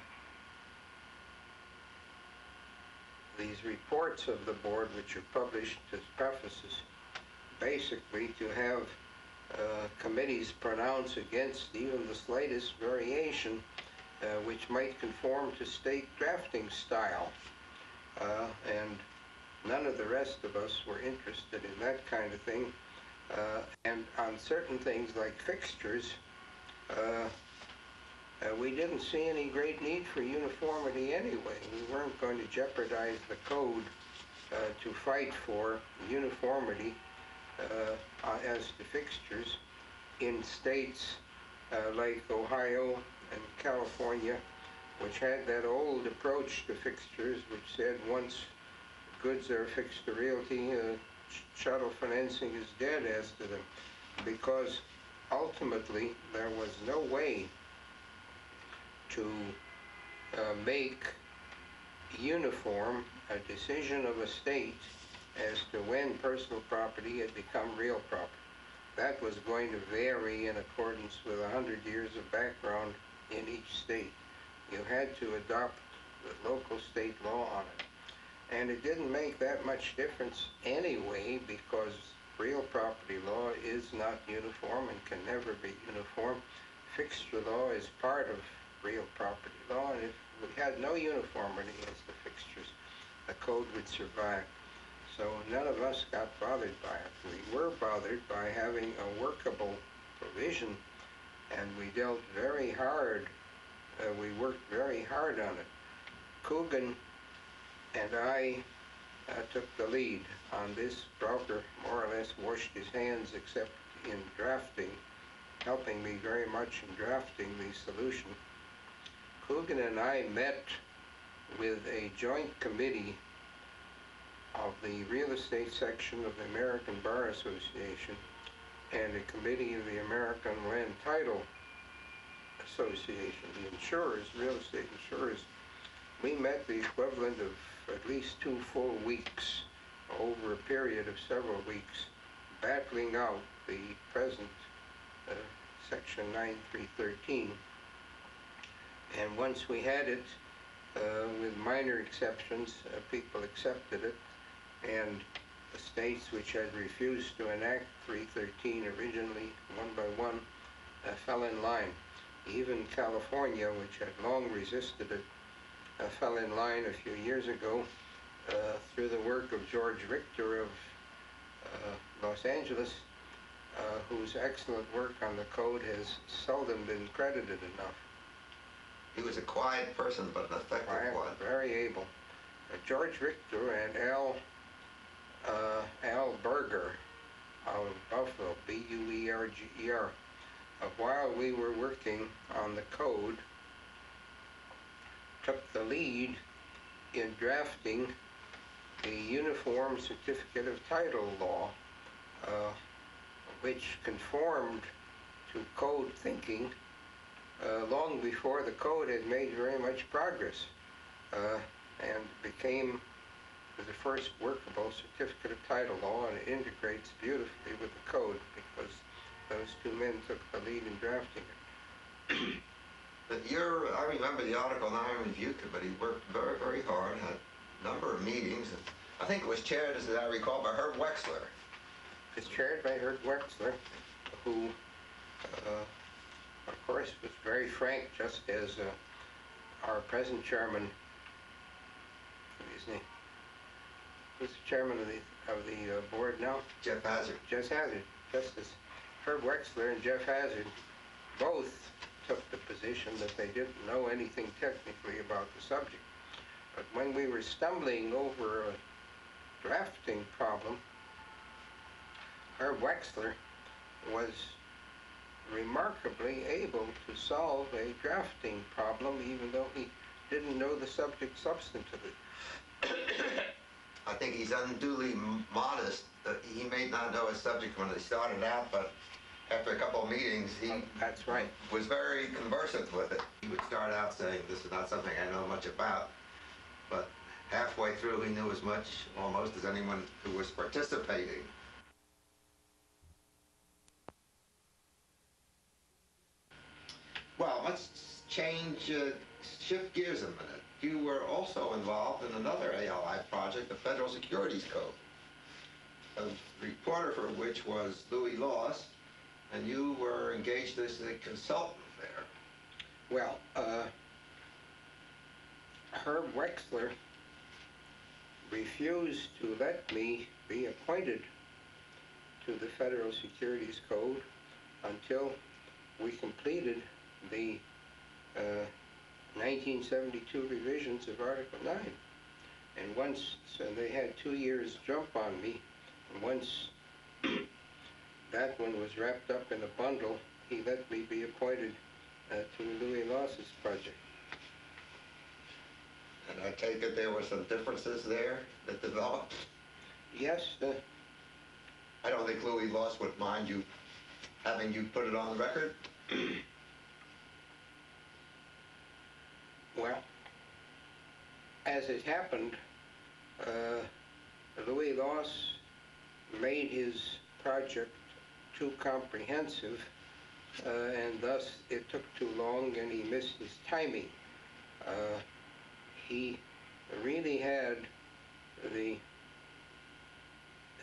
[SPEAKER 2] these reports of the board, which are published as prefaces, basically to have uh, committees pronounce against even the slightest variation uh, which might conform to state drafting style. Uh, and none of the rest of us were interested in that kind of thing. Uh, and on certain things like fixtures, uh, uh, we didn't see any great need for uniformity anyway. We weren't going to jeopardize the code uh, to fight for uniformity uh, uh, as to fixtures in states uh, like Ohio and California, which had that old approach to fixtures, which said once goods are fixed to realty, uh, ch- chattel financing is dead as to them, because ultimately there was no way to uh, make uniform a decision of a state as to when personal property had become real property. That was going to vary in accordance with a hundred years of background in each state. You had to adopt the local state law on it. And it didn't make that much difference anyway because real property law is not uniform and can never be uniform. Fixture law is part of real property law, and if we had no uniformity as to fixtures, the code would survive. So none of us got bothered by it. We were bothered by having a workable provision, and we dealt very hard, uh, we worked very hard on it. Coogan and I uh, took the lead on this. Braucher more or less washed his hands except in drafting, helping me very much in drafting the solution. Coogan and I met with a joint committee of the real estate section of the American Bar Association and a committee of the American Land Title Association, the insurers, real estate insurers. We met the equivalent of at least two full weeks over a period of several weeks, battling out the present uh, Section 9313. And once we had it, uh, with minor exceptions, uh, people accepted it, and the states which had refused to enact 313 originally, one by one, uh, fell in line. Even California, which had long resisted it, uh, fell in line a few years ago uh, through the work of George Richter of uh, Los Angeles, whose excellent work on the code has seldom been credited enough.
[SPEAKER 1] He was a quiet person, but an effective
[SPEAKER 2] Quiet,
[SPEAKER 1] one.
[SPEAKER 2] very able. Uh, George Victor and Al uh, Al Buerger of Buffalo, B-U-E-R-G-E-R. Uh, while we were working on the code, took the lead in drafting the Uniform Certificate of Title Law, uh, which conformed to code thinking uh, long before the code had made very much progress uh, and became the first workable certificate of title law and it integrates beautifully with the code because those two men took the lead in drafting it.
[SPEAKER 1] But your, I remember the article in the Iron Review Committee worked very, very hard, had a number of meetings. and I think it was chaired, as I recall, by Herb Wechsler.
[SPEAKER 2] It's chaired by Herb Wechsler, who, uh, of course, was very frank, just as uh, our present chairman, what is his name? Who's the chairman of the, of the uh, board now?
[SPEAKER 1] Jeff Hazard.
[SPEAKER 2] Jeff Hazard, Justice Herb Wechsler and Jeff Hazard both took the position that they didn't know anything technically about the subject. But when we were stumbling over a drafting problem, Herb Wechsler was remarkably able to solve a drafting problem even though he didn't know the subject substantively.
[SPEAKER 1] I think he's unduly modest. Uh, He may not know his subject when he started out, but after a couple of meetings, he
[SPEAKER 2] That's right.
[SPEAKER 1] was very conversant with it. He would start out saying, this is not something I know much about. But halfway through, he knew as much almost as anyone who was participating. Well, let's change, uh, shift gears a minute. You were also involved in another ALI project, the Federal Securities Code, a reporter for which was Louis Loss, and you were engaged as a consultant there.
[SPEAKER 2] Well, uh, Herb Wechsler refused to let me be appointed to the Federal Securities Code until we completed the uh, 1972 revisions of Article 9. And once, so they had two years jump on me, and once that one was wrapped up in a bundle, he let me be appointed uh, to Louis Loss's project.
[SPEAKER 1] And I take it there were some differences there that developed?
[SPEAKER 2] Yes, uh,
[SPEAKER 1] I don't think Louis Loss would mind you having you put it on the record.
[SPEAKER 2] well, as it happened, uh, Louis Loss made his project too comprehensive, uh, and thus it took too long and he missed his timing. Uh, he really had the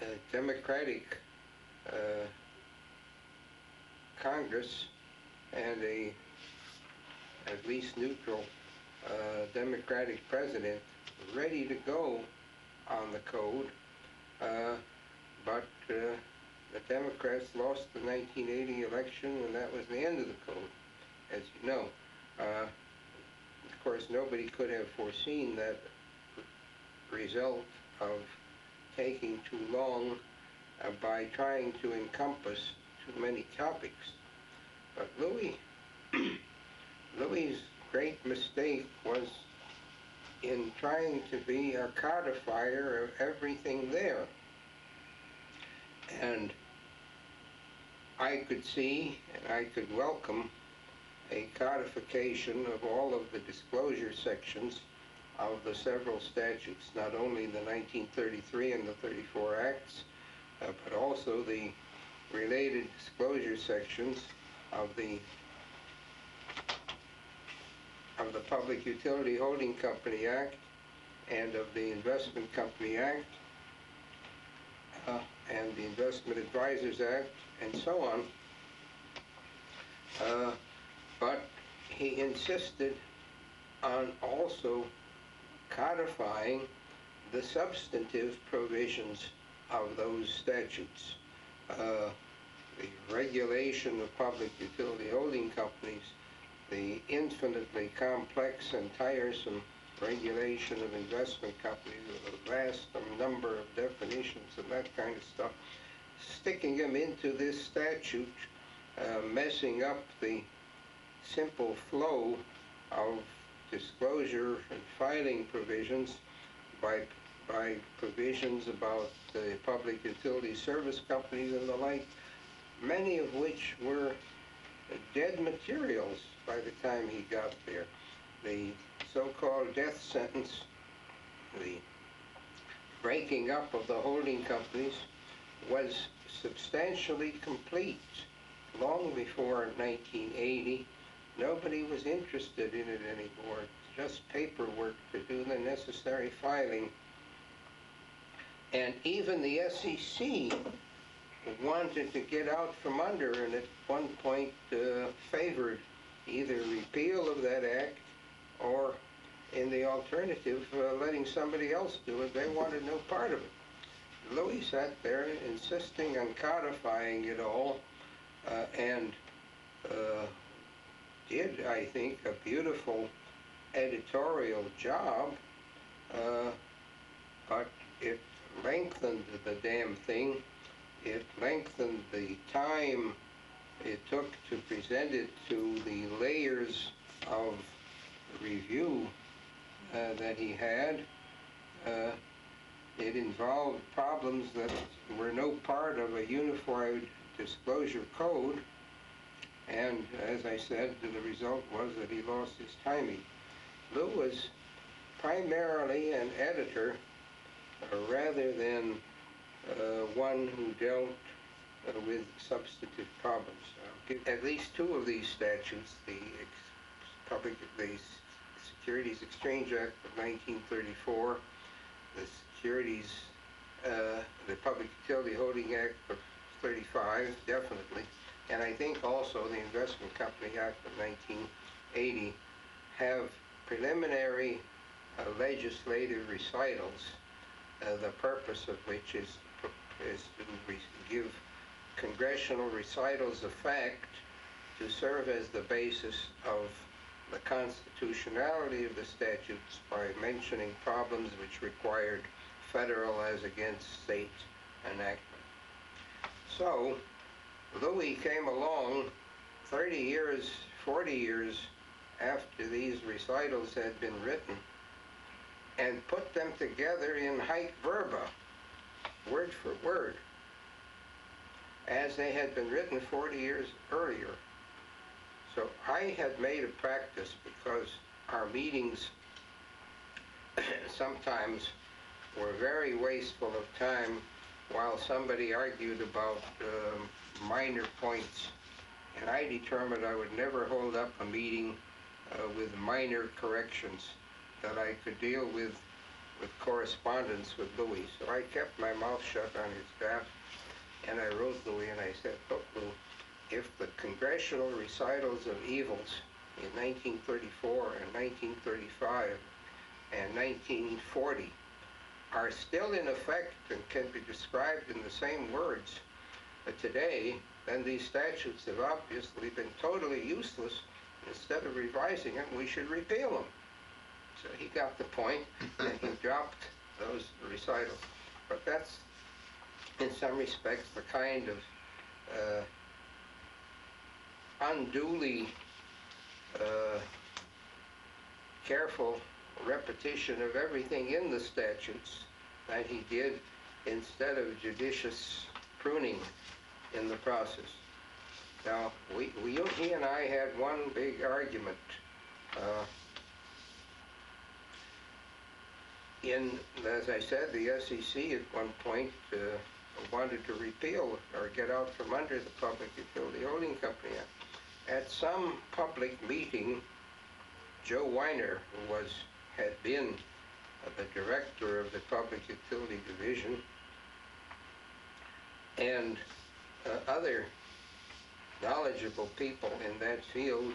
[SPEAKER 2] uh, Democratic uh, Congress and a at least neutral uh, Democratic president ready to go on the code, uh, but uh, the Democrats lost the 1980 election and that was the end of the code, as you know. Uh, of course, nobody could have foreseen that result of taking too long uh, by trying to encompass too many topics. But Louis, Louis's great mistake was in trying to be a codifier of everything there. And I could see and I could welcome a codification of all of the disclosure sections of the several statutes, not only the 1933 and the 34 Acts, uh, but also the related disclosure sections of the of the Public Utility Holding Company Act and of the Investment Company Act uh, and the Investment Advisors Act and so on. Uh, but he insisted on also codifying the substantive provisions of those statutes. Uh, the regulation of public utility holding companies, the infinitely complex and tiresome regulation of investment companies with a vast number of definitions and that kind of stuff, sticking them into this statute, uh, messing up the simple flow of disclosure and filing provisions by, by provisions about the public utility service companies and the like, many of which were dead materials by the time he got there. The so-called death sentence, the breaking up of the holding companies was substantially complete long before 1980. Nobody was interested in it anymore. just paperwork to do the necessary filing. And even the SEC wanted to get out from under and at one point uh, favored either repeal of that act or in the alternative, uh, letting somebody else do it. They wanted no part of it. Louis sat there insisting on codifying it all uh, and uh, did, I think, a beautiful editorial job, uh, but it lengthened the damn thing. It lengthened the time it took to present it to the layers of review uh, that he had. Uh, it involved problems that were no part of a unified disclosure code. And as I said, the result was that he lost his timing. Lou was primarily an editor uh, rather than uh, one who dealt with substantive problems. At least two of these statutes, the public, the Securities Exchange Act of 1934, the Securities, uh, the Public Utility Holding Act of 35, definitely, and I think also the Investment Company Act of 1980 have preliminary uh, legislative recitals, uh, the purpose of which is, is to give congressional recitals of fact to serve as the basis of the constitutionality of the statutes by mentioning problems which required federal as against state enactment. So, Louis came along 30 years, 40 years after these recitals had been written and put them together in haec verba, word for word, as they had been written 40 years earlier. So I had made a practice because our meetings sometimes were very wasteful of time while somebody argued about um, minor points. And I determined I would never hold up a meeting uh, with minor corrections, that I could deal with with correspondence with Louis. So I kept my mouth shut on his behalf, and I wrote Louis and I said, look, Lou, if the congressional recitals of evils in 1934 and 1935 and 1940 are still in effect and can be described in the same words today, then these statutes have obviously been totally useless. Instead of revising them, we should repeal them. So he got the point, and he dropped those recitals. But that's, in some respects, the kind of uh, unduly uh, careful repetition of everything in the statutes that he did instead of judicious pruning in the process. Now, we, we, he and I had one big argument. Uh, in, as I said, the SEC at one point uh, wanted to repeal or get out from under the Public Utility Holding Company Act. At some public meeting, Joe Weiner, who was had been uh, the director of the Public Utility Division, and uh, other knowledgeable people in that field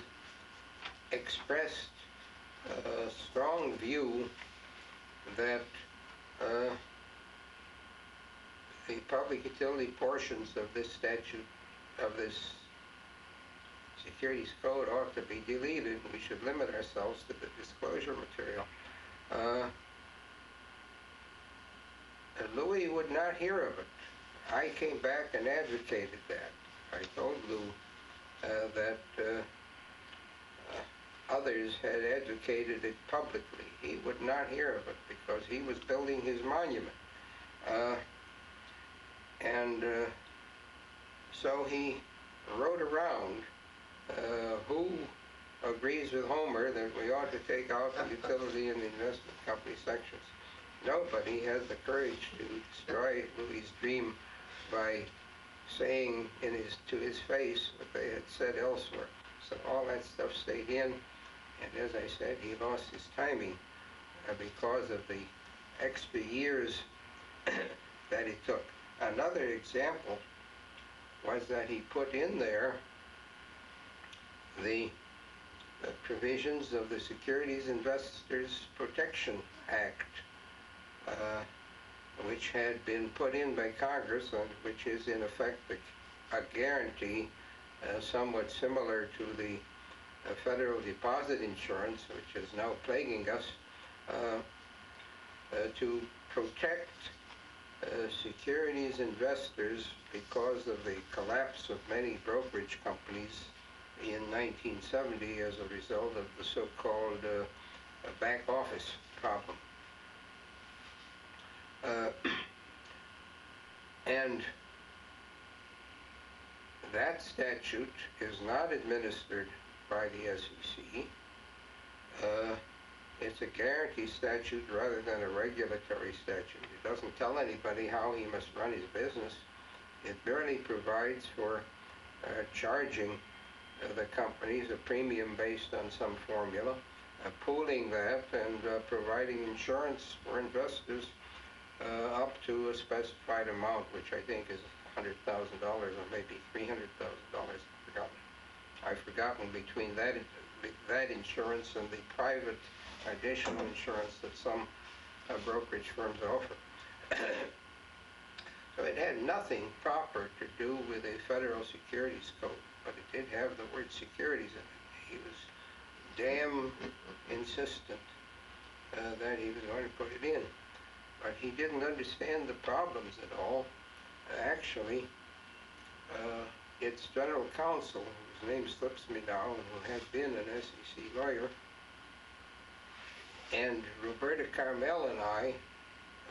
[SPEAKER 2] expressed a strong view that uh, the public utility portions of this statute, of this securities code ought to be deleted. We should limit ourselves to the disclosure material. Uh, Louis would not hear of it. I came back and advocated that. I told Lou uh, that uh, uh, others had advocated it publicly. He would not hear of it because he was building his monument. Uh, and uh, so he wrote around uh, who agrees with Homer that we ought to take out the utility and the investment company sections. Nobody had the courage to destroy Louis' dream by saying in his to his face what they had said elsewhere. So all that stuff stayed in, And as I said, he lost his timing uh, because of the extra years that it took. Another example was that he put in there the provisions of the Securities Investors Protection Act, uh, which had been put in by Congress, which is in effect a, a guarantee uh, somewhat similar to the uh, federal deposit insurance, which is now plaguing us, uh, uh, to protect uh, securities investors because of the collapse of many brokerage companies in 1970 as a result of the so-called uh, uh, back office problem. Uh, and that statute is not administered by the SEC. It's a guarantee statute rather than a regulatory statute. It doesn't tell anybody how he must run his business. It merely provides for uh, charging uh, the companies a premium based on some formula, uh, pooling that and uh, providing insurance for investors uh, up to a specified amount, which I think is $100,000 or maybe $300,000. I've forgotten. I've forgotten between that, that insurance and the private additional insurance that some uh, brokerage firms offer. so it had nothing proper to do with a federal securities code but it did have the word securities in it. He was damn insistent uh, that he was going to put it in. But he didn't understand the problems at all. Actually, uh, its general counsel, whose name slips me now, and who had been an SEC lawyer, and Roberta Karmel and I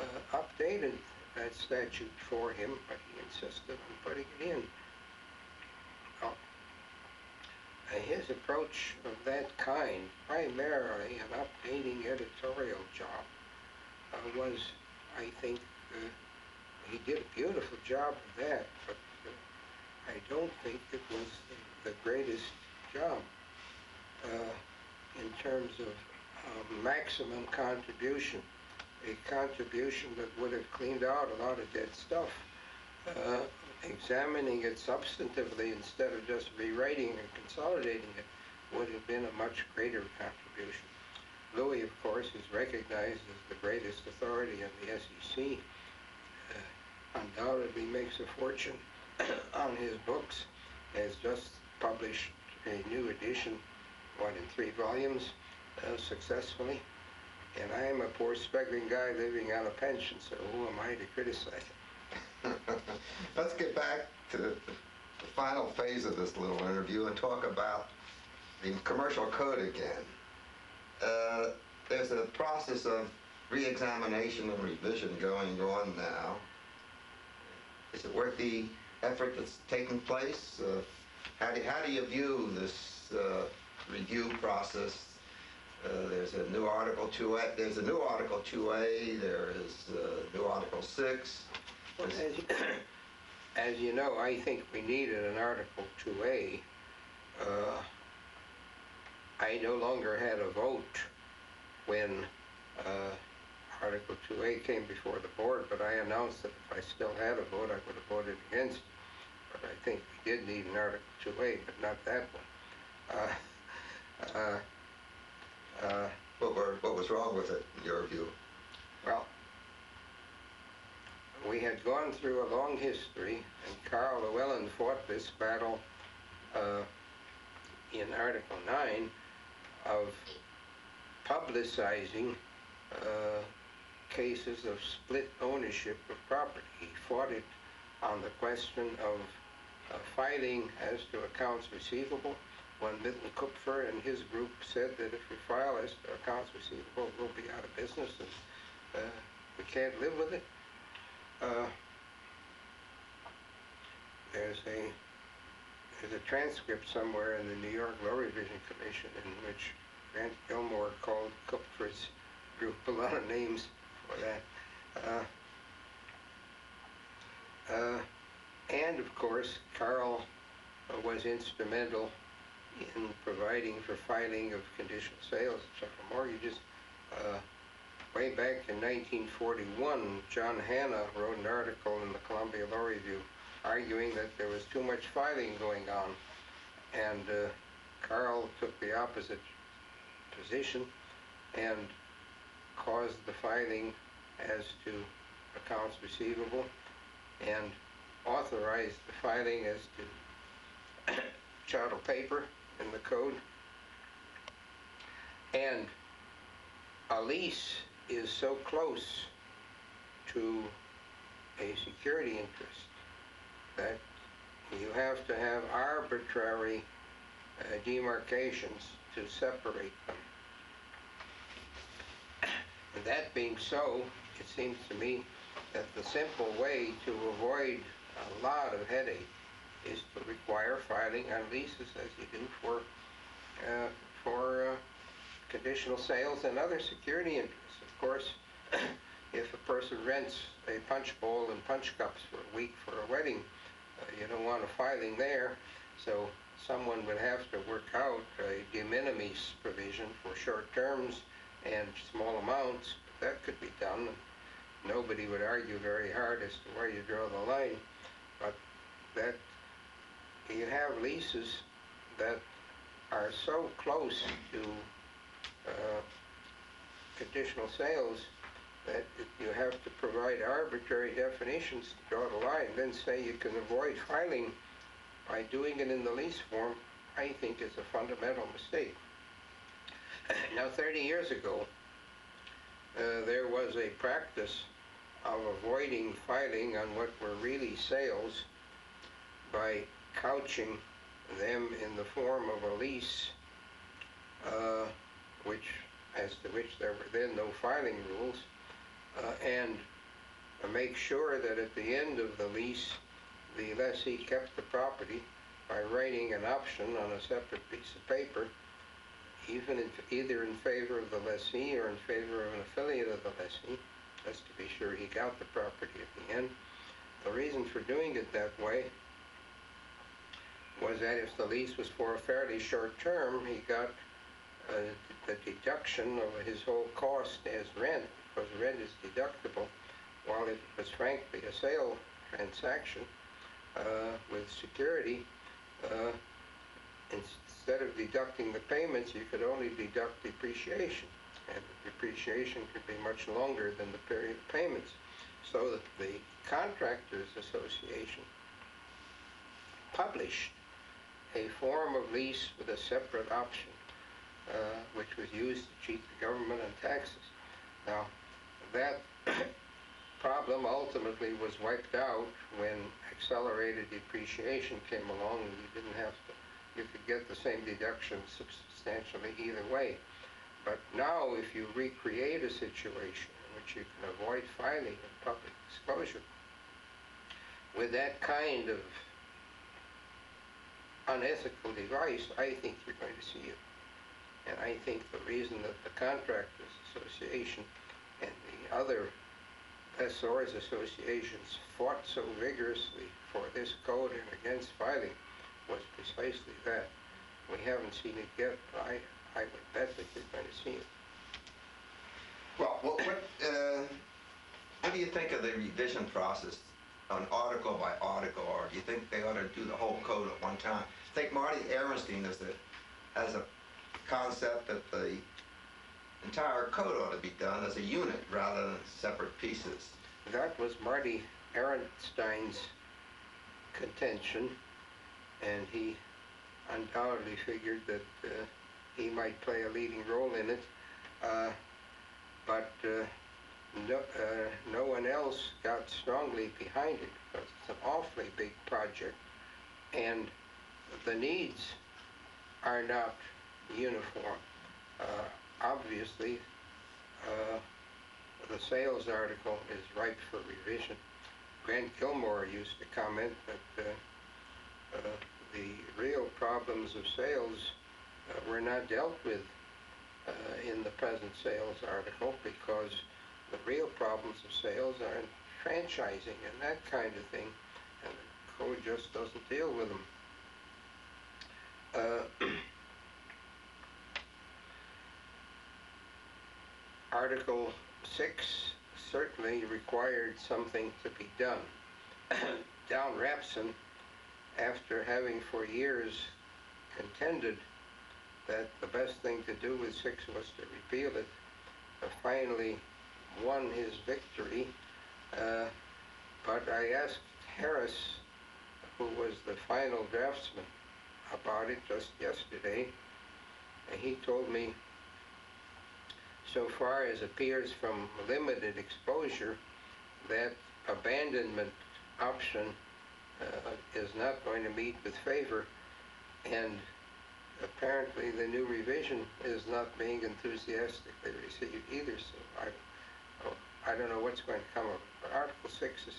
[SPEAKER 2] uh, updated that statute for him, but he insisted on putting it in. Uh, his approach of that kind, primarily an updating editorial job, uh, was, I think, uh, he did a beautiful job of that, but uh, I don't think it was the greatest job uh, in terms of maximum contribution, a contribution that would have cleaned out a lot of dead stuff. Uh, examining it substantively instead of just rewriting and consolidating it would have been a much greater contribution. Louis, of course, is recognized as the greatest authority in the SEC. Uh, undoubtedly makes a fortune on his books. Has just published a new edition, one in three volumes, uh, successfully. And I am a poor struggling guy living on a pension, so who am I to criticize?
[SPEAKER 1] Let's get back to the final phase of this little interview and talk about the commercial code again. Uh, there's a process of re-examination and revision going on now. Is it worth the effort that's taking place? Uh, how, do, how do you view this uh, review process? Uh, there's a new Article 2A, there's a new Article 2A, there is uh, new Article 6.
[SPEAKER 2] Well, as, you, as you know, I think we needed an Article 2A. Uh, I no longer had a vote when uh, Article 2A came before the board, but I announced that if I still had a vote, I would have voted against it. But I think we did need an Article 2A, but not that one. Uh,
[SPEAKER 1] uh, uh, what, were, what was wrong with it, in your view?
[SPEAKER 2] Well, we had gone through a long history, and Karl Llewellyn fought this battle uh, in Article 9 of publicizing uh, cases of split ownership of property. He fought it on the question of uh, filing as to accounts receivable when Milton Kupfer and his group said that if we file to accounts receivable, we'll be out of business and uh, we can't live with it. Uh, there's a there's a transcript somewhere in the New York Law Revision Commission in which Grant Gilmore called Kupfer's group a lot of names for that. Uh, uh, and of course, Karl was instrumental in providing for filing of conditional sales and several mortgages. Uh, Way back in 1941, John Hanna wrote an article in the Columbia Law Review arguing that there was too much filing going on. And uh, Karl took the opposite position and caused the filing as to accounts receivable and authorized the filing as to chattel paper in the code. And a lease is so close to a security interest that you have to have arbitrary uh, demarcations to separate them. And that being so, it seems to me that the simple way to avoid a lot of headache is to require filing on leases as you do for, uh, for uh, conditional sales and other security interests. Of course, if a person rents a punch bowl and punch cups for a week for a wedding, uh, you don't want a filing there. So someone would have to work out a de minimis provision for short terms and small amounts. That could be done. Nobody would argue very hard as to where you draw the line. But that you have leases that are so close to uh, conditional sales that you have to provide arbitrary definitions to draw the line, then say you can avoid filing by doing it in the lease form, I think is a fundamental mistake. Now, 30 years ago, uh, there was a practice of avoiding filing on what were really sales by couching them in the form of a lease, uh, which, as to which there were then no filing rules, uh, and make sure that at the end of the lease, the lessee kept the property by writing an option on a separate piece of paper, even in, either in favor of the lessee or in favor of an affiliate of the lessee, just to be sure he got the property at the end. The reason for doing it that way was that if the lease was for a fairly short term, he got uh, the deduction of his whole cost as rent, because rent is deductible, while it was frankly a sale transaction uh, with security. Uh, instead of deducting the payments, you could only deduct depreciation, and the depreciation could be much longer than the period of payments. So that the Contractors Association published a form of lease with a separate option, uh, which was used to cheat the government on taxes. Now, that problem ultimately was wiped out when accelerated depreciation came along and you didn't have to, you could get the same deduction substantially either way. But now, if you recreate a situation in which you can avoid filing and public disclosure, with that kind of unethical device, I think you're going to see it. And I think the reason that the Contractors Association and the other lessors associations fought so vigorously for this code and against filing was precisely that. We haven't seen it yet, but I, I would bet that you're going to see it.
[SPEAKER 1] Well, what, what, uh, what do you think of the revision process on article by article, or do you think they ought to do the whole code at one time? I think Marty Aronstein has a, has a concept that the entire code ought to be done as a unit rather than separate pieces.
[SPEAKER 2] That was Marty Aronstein's contention, and he undoubtedly figured that uh, he might play a leading role in it. Uh, but uh, no, uh, no one else got strongly behind it because it's an awfully big project, and the needs are not uniform. Uh, obviously, uh, the sales article is ripe for revision. Grant Gilmore used to comment that uh, uh, the real problems of sales uh, were not dealt with uh, in the present sales article because the real problems of sales are in franchising and that kind of thing, and the code just doesn't deal with them. Uh, Article 6 certainly required something to be done. Don Rapson, after having for years contended that the best thing to do with 6 was to repeal it, uh, finally won his victory. Uh, but I asked Harris, who was the final draftsman, about it just yesterday, and he told me so far as appears from limited exposure, that abandonment option uh, is not going to meet with favor, and apparently the new revision is not being enthusiastically received either, so I, I don't know what's going to come of it. But Article 6 is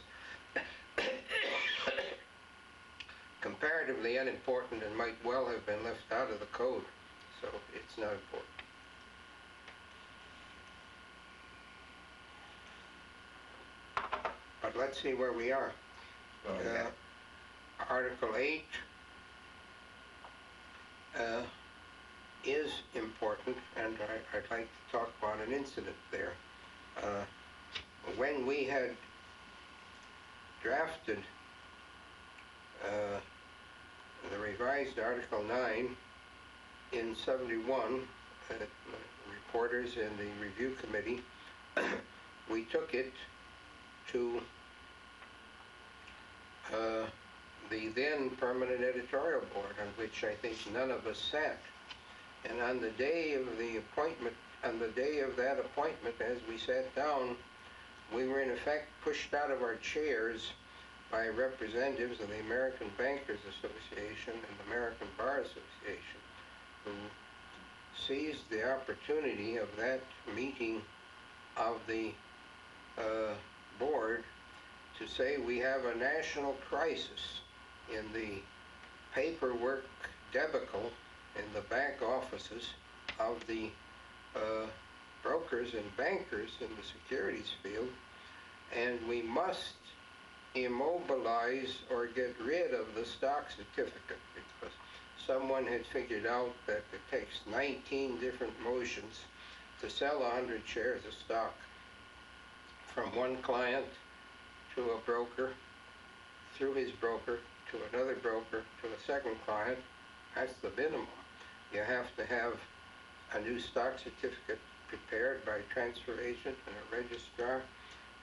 [SPEAKER 2] comparatively unimportant and might well have been left out of the code, so it's not important. But let's see where we are.
[SPEAKER 1] Well,
[SPEAKER 2] Uh. Article 8 uh, is important, and I- I'd like to talk about an incident there. Uh, When we had drafted uh, the revised Article 9 in 71, uh, reporters and the review committee, we took it to uh, the then permanent editorial board, on which I think none of us sat. And on the day of the appointment, on the day of that appointment, as we sat down, we were in effect pushed out of our chairs by representatives of the American Bankers Association and the American Bar Association, who seized the opportunity of that meeting of the uh, board to say we have a national crisis in the paperwork debacle in the back offices of the uh, brokers and bankers in the securities field, and we must immobilize or get rid of the stock certificate because someone had figured out that it takes 19 different motions to sell 100 shares of stock from one client to a broker, through his broker, to another broker, to a second client, that's the minimum. You have to have a new stock certificate prepared by a transfer agent and a registrar.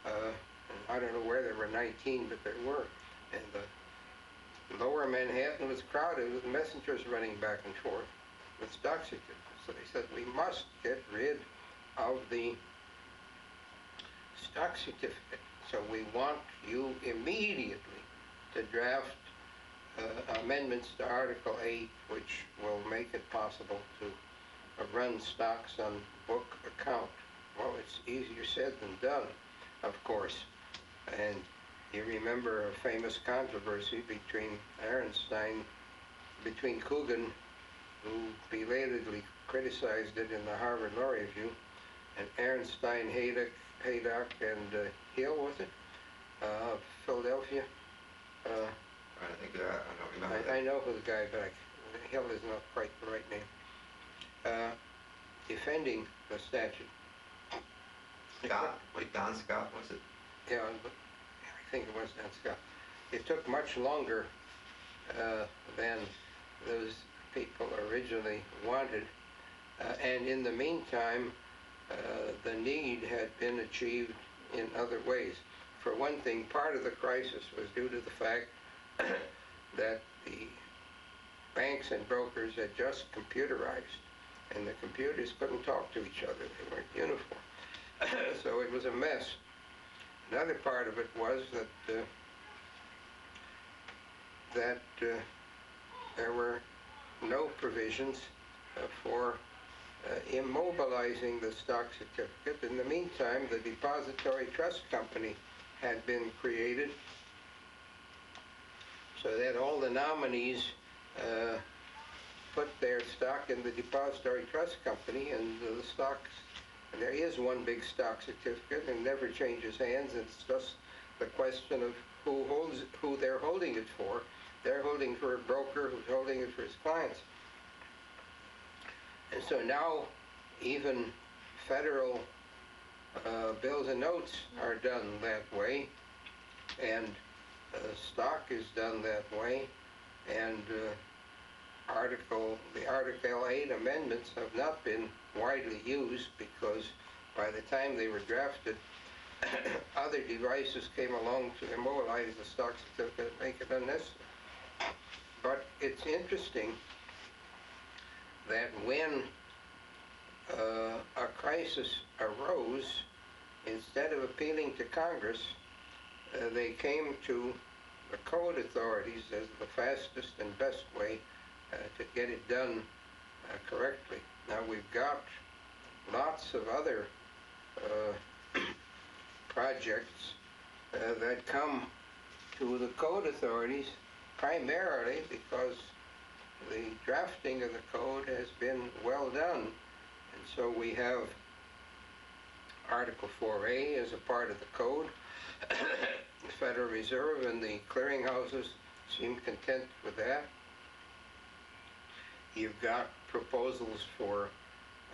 [SPEAKER 2] Uh, and I don't know where there were 19, but there were. And the lower Manhattan was crowded with messengers running back and forth with stock certificates. So they said, we must get rid of the stock certificate. So we want you immediately to draft uh, amendments to Article 8, which will make it possible to uh, run stocks on book account. Well, it's easier said than done, of course. And you remember a famous controversy between Aronstein, between Coogan, who belatedly criticized it in the Harvard Law Review, and Aronstein, Haydock, Haydock and uh, Hill, was it? Uh, Philadelphia. Uh,
[SPEAKER 1] I think that, I don't remember.
[SPEAKER 2] I, I know who the guy, but I, Hill is not quite the right name. Defending the statute.
[SPEAKER 1] Scott, wait, Don Scott, was it?
[SPEAKER 2] Yeah, I think it was Don Scott. It took much longer uh, than those people originally wanted. Uh, and in the meantime, uh, the need had been achieved in other ways. For one thing, part of the crisis was due to the fact that the banks and brokers had just computerized, and the computers couldn't talk to each other. They weren't uniform. so it was a mess. Another part of it was that uh, that uh, there were no provisions uh, for uh, immobilizing the stock certificate. In the meantime, the Depository Trust Company had been created so that all the nominees uh, put their stock in the Depository Trust Company and the stocks, there is one big stock certificate and never changes hands. It's just the question of who holds, who they're holding it for. They're holding for a broker who's holding it for his clients. And so now even federal Uh, bills and notes are done that way, and uh, stock is done that way, and uh, Article, the Article 8 amendments have not been widely used because by the time they were drafted, other devices came along to immobilize the stock certificate and make it unnecessary. But it's interesting that when uh, a crisis arose, instead of appealing to Congress, uh, they came to the code authorities as the fastest and best way to get it done uh, correctly. Now we've got lots of other uh, projects uh, that come to the code authorities primarily because the drafting of the code has been well done. And so we have Article 4A as a part of the code. the Federal Reserve and the clearinghouses seem content with that. You've got proposals for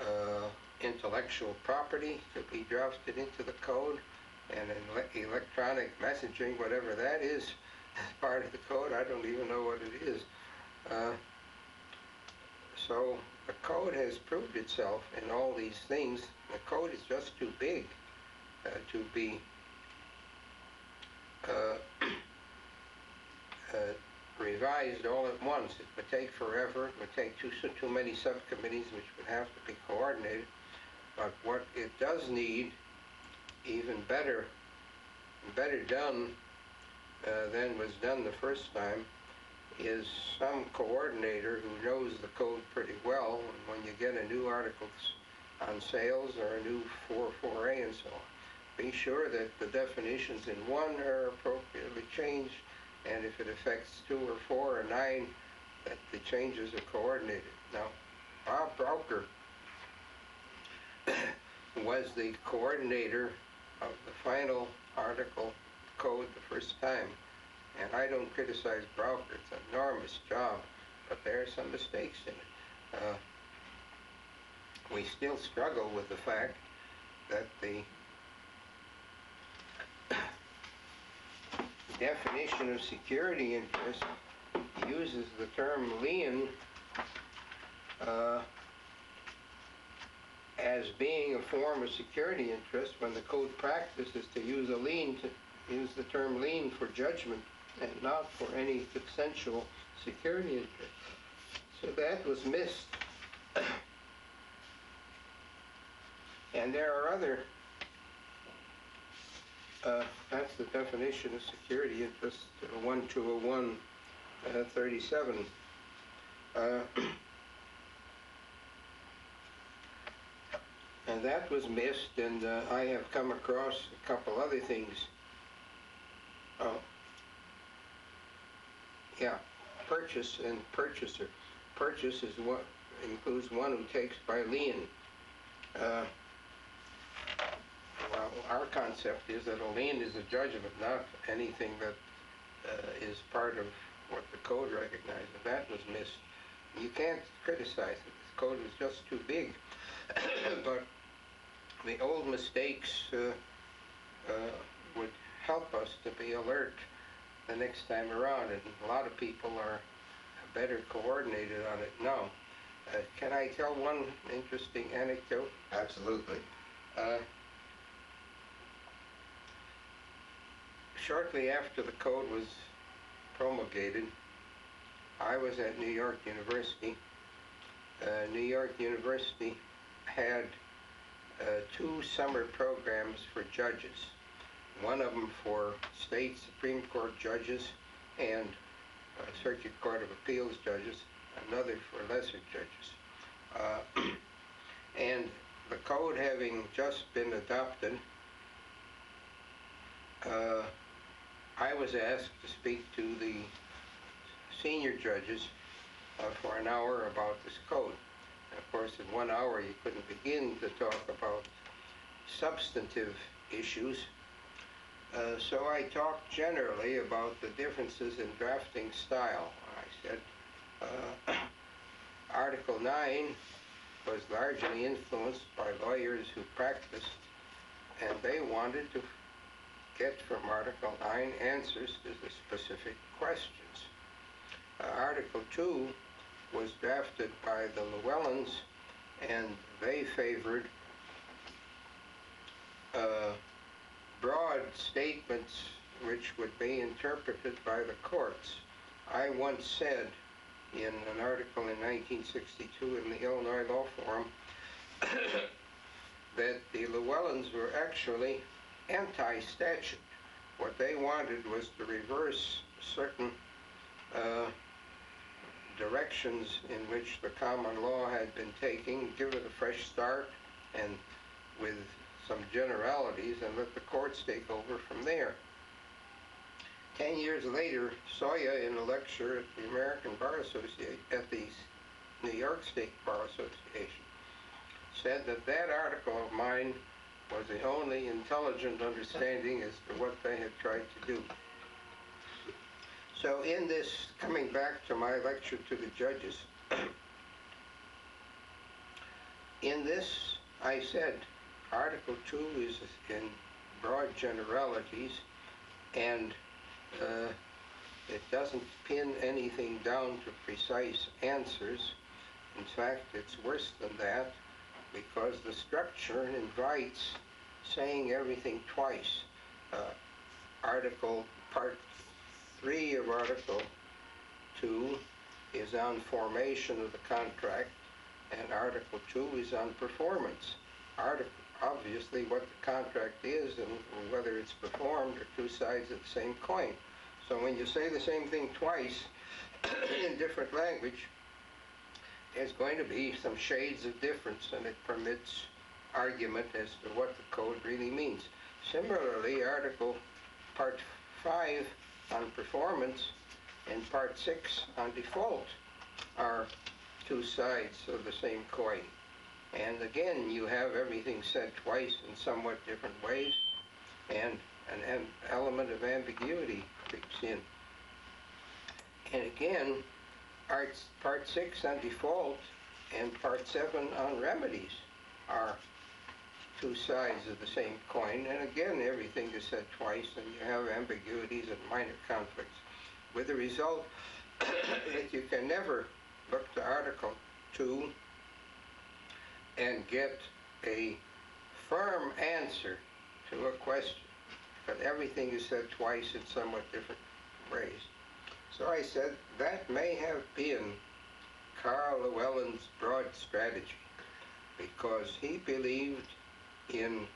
[SPEAKER 2] uh, intellectual property to be drafted into the code and ele- electronic messaging, whatever that is, as part of the code. I don't even know what it is. Uh, so the code has proved itself in all these things. The code is just too big uh, to be uh, uh, revised all at once. It would take forever. It would take too, too many subcommittees, which would have to be coordinated. But what it does need, even better, better done uh, than was done the first time, is some coordinator who knows the code pretty well. And when you get a new article on sales or a new 4, 4A and so on, be sure that the definitions in one are appropriately changed, and if it affects two or four or nine, that the changes are coordinated. Now, Bob Braucher was the coordinator of the final article code the first time. And I don't criticize Braucher, it's an enormous job, but there are some mistakes in it. Uh, we still struggle with the fact that the definition of security interest uses the term lien uh, as being a form of security interest when the code practice is to use a lien to use the term lien for judgment and not for any consensual security interest. So that was missed. and there are other uh, that's the definition of security interest, uh, 1201 uh, 37. Uh, and that was missed, and uh, I have come across a couple other things. Oh, yeah, purchase and purchaser. Purchase is what includes one who takes by lien. Uh, well, our concept is that a lien is a judgment, not anything that uh, is part of what the code recognizes. That was missed. You can't criticize it. The code was just too big. but the old mistakes uh, uh, would help us to be alert the next time around, and a lot of people are better coordinated on it now. Uh, can I tell one interesting anecdote?
[SPEAKER 1] Absolutely.
[SPEAKER 2] Uh, shortly after the code was promulgated, I was at New York University. Uh, New York University had uh, two summer programs for judges. One of them for state Supreme Court judges and uh, Circuit Court of Appeals judges, another for lesser judges. Uh, and the code having just been adopted, uh, I was asked to speak to the senior judges uh, for an hour about this code. And of course, in one hour, you couldn't begin to talk about substantive issues. Uh, so I talked generally about the differences in drafting style. I said, uh, Article 9 was largely influenced by lawyers who practiced and they wanted to get from Article 9 answers to the specific questions. Uh, Article 2 was drafted by the Llewellyns, and they favored uh, broad statements which would be interpreted by the courts. I once said in an article in 1962 in the Illinois Law Forum that the Llewellyns were actually anti-statute. What they wanted was to reverse certain uh, directions in which the common law had been taking, give it a fresh start, and with some generalities, and let the courts take over from there. Ten years later, Soia, in a lecture at the American Bar Association, at the New York State Bar Association, said that that article of mine was the only intelligent understanding as to what they had tried to do. So in this, coming back to my lecture to the judges, in this, I said, Article 2 is in broad generalities, and uh, it doesn't pin anything down to precise answers. In fact, it's worse than that because the structure invites saying everything twice. Uh, article, part 3 of Article 2 is on formation of the contract, and Article 2 is on performance. Article, obviously, what the contract is and whether it's performed are two sides of the same coin. So when you say the same thing twice in different language, there's going to be some shades of difference, and it permits argument as to what the code really means. Similarly, Article Part 5 on performance and Part 6 on default are two sides of the same coin. And again, you have everything said twice in somewhat different ways, and an element of ambiguity creeps in. And again, Part, part 6 on default and Part 7 on remedies are two sides of the same coin. And again, everything is said twice, and you have ambiguities and minor conflicts. With the result that you can never look to Article 2 and get a firm answer to a question, but everything is said twice in somewhat different ways. So I said that may have been Karl Llewellyn's broad strategy because he believed in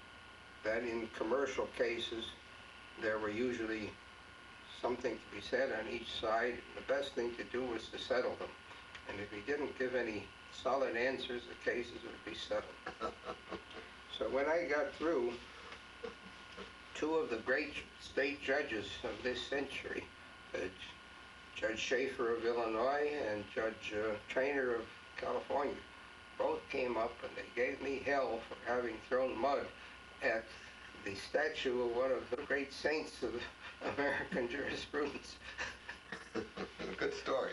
[SPEAKER 2] that in commercial cases there were usually something to be said on each side. The best thing to do was to settle them. And if he didn't give any solid answers, the cases would be settled. so when I got through, two of the great state judges of this century, uh, Judge Schaefer of Illinois and Judge uh, Traynor of California, both came up and they gave me hell for having thrown mud at the statue of one of the great saints of American jurisprudence.
[SPEAKER 1] Good story.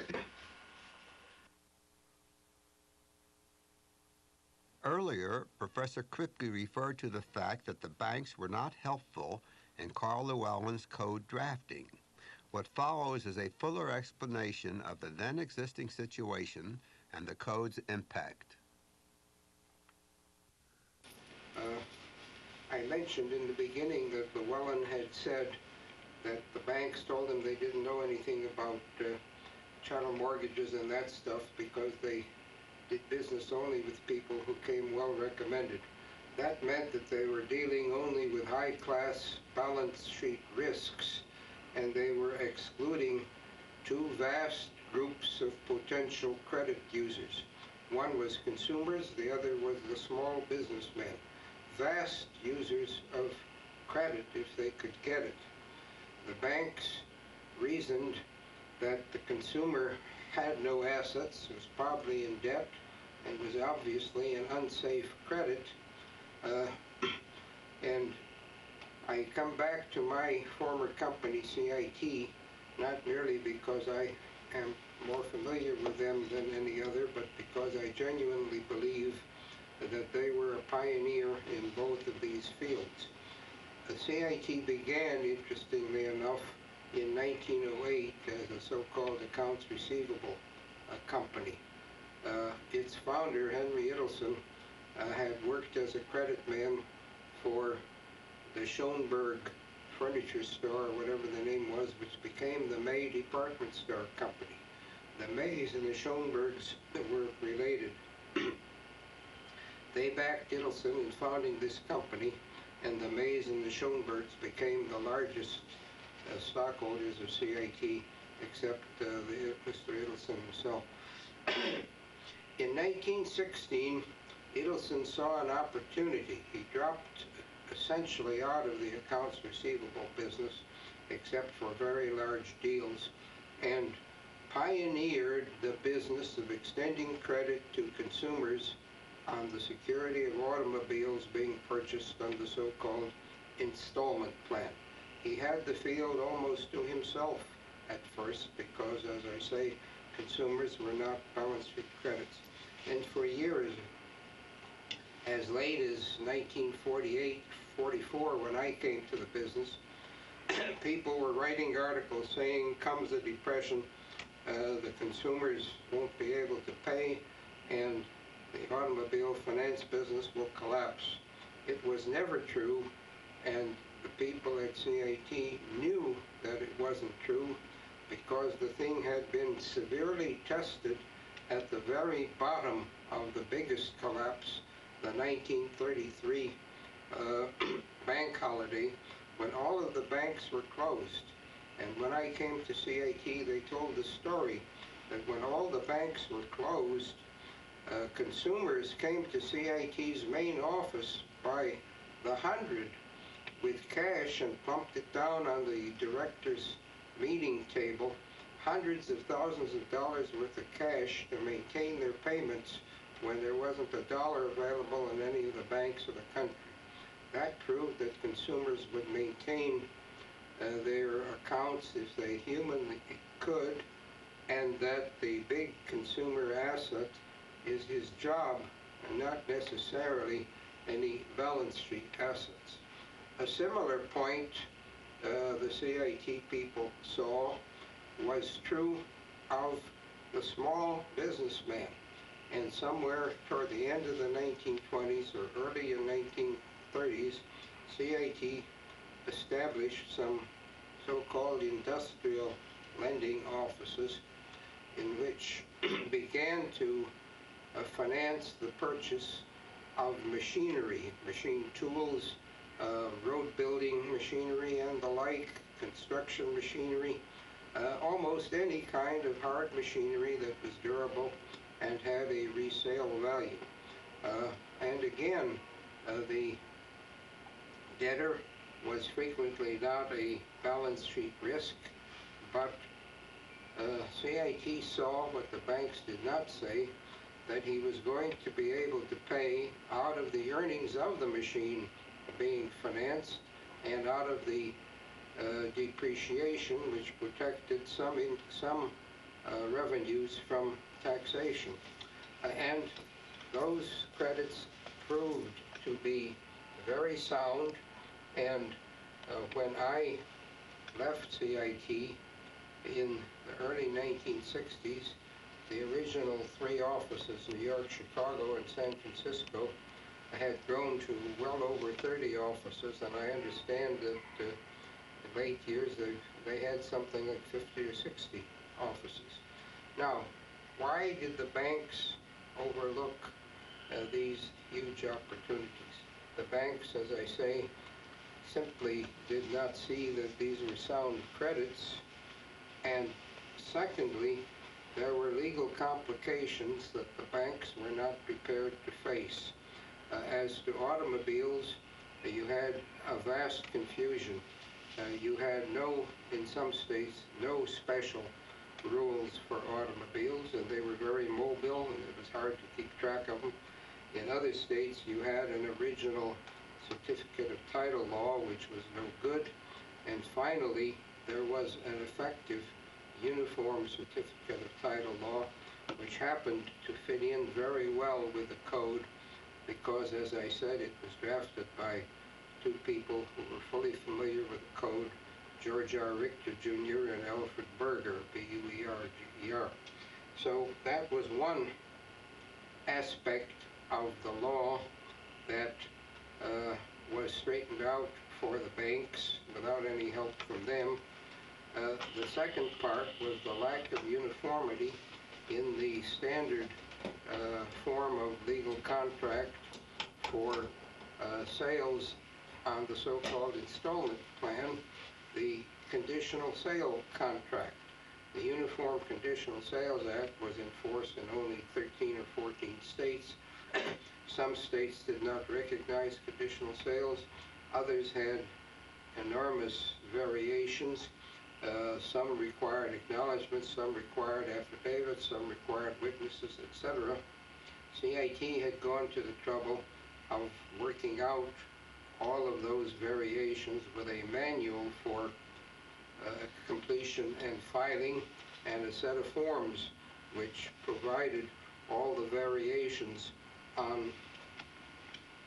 [SPEAKER 3] Earlier, Professor Kripke referred to the fact that the banks were not helpful in Karl Llewellyn's code drafting. What follows is a fuller explanation of the then existing situation and the code's impact.
[SPEAKER 2] Uh, I mentioned in the beginning that Llewellyn had said that the banks told him they didn't know anything about uh, chattel mortgages and that stuff because they did business only with people who came well recommended. That meant that they were dealing only with high-class balance sheet risks and they were excluding two vast groups of potential credit users. One was consumers, the other was the small businessmen. Vast users of credit if they could get it. The banks reasoned that the consumer had no assets, was probably in debt, and was obviously an unsafe credit. Uh, and I come back to my former company, CIT, not merely because I am more familiar with them than any other, but because I genuinely believe that they were a pioneer in both of these fields. The CIT began, interestingly enough, in 1908 as a so-called accounts receivable uh, company. Uh, its founder, Henry Ittleson, uh, had worked as a credit man for the Schoenberg Furniture Store, or whatever the name was, which became the May Department Store Company. The Mays and the Schoenbergs were related. they backed Ittleson in founding this company, and the Mays and the Schoenbergs became the largest uh, stockholders of CIT, except uh, the, Mr. Ittleson himself. in 1916, Ittleson saw an opportunity. He dropped essentially out of the accounts receivable business, except for very large deals, and pioneered the business of extending credit to consumers on the security of automobiles being purchased on the so-called installment plan. He had the field almost to himself at first because, as I say, consumers were not balanced with credits. And for years, as late as 1948, 44, when I came to the business, people were writing articles saying, comes a depression, uh, the consumers won't be able to pay, and the automobile finance business will collapse. It was never true, and the people at CIT knew that it wasn't true because the thing had been severely tested at the very bottom of the biggest collapse, the 1933 uh, bank holiday, when all of the banks were closed. And when I came to CIT, they told the story that when all the banks were closed, uh, consumers came to CIT's main office by the hundred with cash and pumped it down on the director's meeting table, hundreds of thousands of dollars worth of cash to maintain their payments when there wasn't a dollar available in any of the banks of the country. That proved that consumers would maintain uh, their accounts if they humanly could, and that the big consumer asset is his job and not necessarily any balance sheet assets. A similar point uh, the CIT people saw was true of the small businessman. And somewhere toward the end of the 1920s or early in 1930s, CIT established some so-called industrial lending offices in which began to uh, finance the purchase of machinery, machine tools, uh, road building machinery and the like, construction machinery, uh, almost any kind of hard machinery that was durable and had a resale value. Uh, and again, uh, the debtor was frequently not a balance sheet risk, but uh, CIT saw what the banks did not say, that he was going to be able to pay out of the earnings of the machine being financed and out of the uh, depreciation, which protected some in, some uh, revenues from taxation. Uh, and those credits proved to be very sound. And uh, when I left CIT in the early 1960s, the original three offices, New York, Chicago, and San Francisco, had grown to well over 30 offices, and I understand that uh, in late years they, they had something like 50 or 60 offices. Now, why did the banks overlook uh, these huge opportunities? The banks, as I say, simply did not see that these were sound credits, and secondly, there were legal complications that the banks were not prepared to face. Uh, as to automobiles, uh, you had a vast confusion. Uh, you had no, in some states, no special rules for automobiles, and they were very mobile, and it was hard to keep track of them. In other states, you had an original certificate of title law, which was no good. And finally, there was an effective uniform certificate of title law, which happened to fit in very well with the code because, as I said, it was drafted by two people who were fully familiar with the code, George R. Richter Jr. and Alfred Buerger, B-U-E-R-G-E-R. So that was one aspect of the law that uh, was straightened out for the banks without any help from them. Uh, The second part was the lack of uniformity in the standard uh, form of legal contract for uh, sales on the so-called installment plan, the conditional sale contract. The Uniform Conditional Sales Act was enforced in only 13 or 14 states. Some states did not recognize conditional sales. Others had enormous variations. Uh, Some required acknowledgments, some required affidavits, some required witnesses, etc. CIT had gone to the trouble of working out all of those variations with a manual for uh, completion and filing and a set of forms which provided all the variations on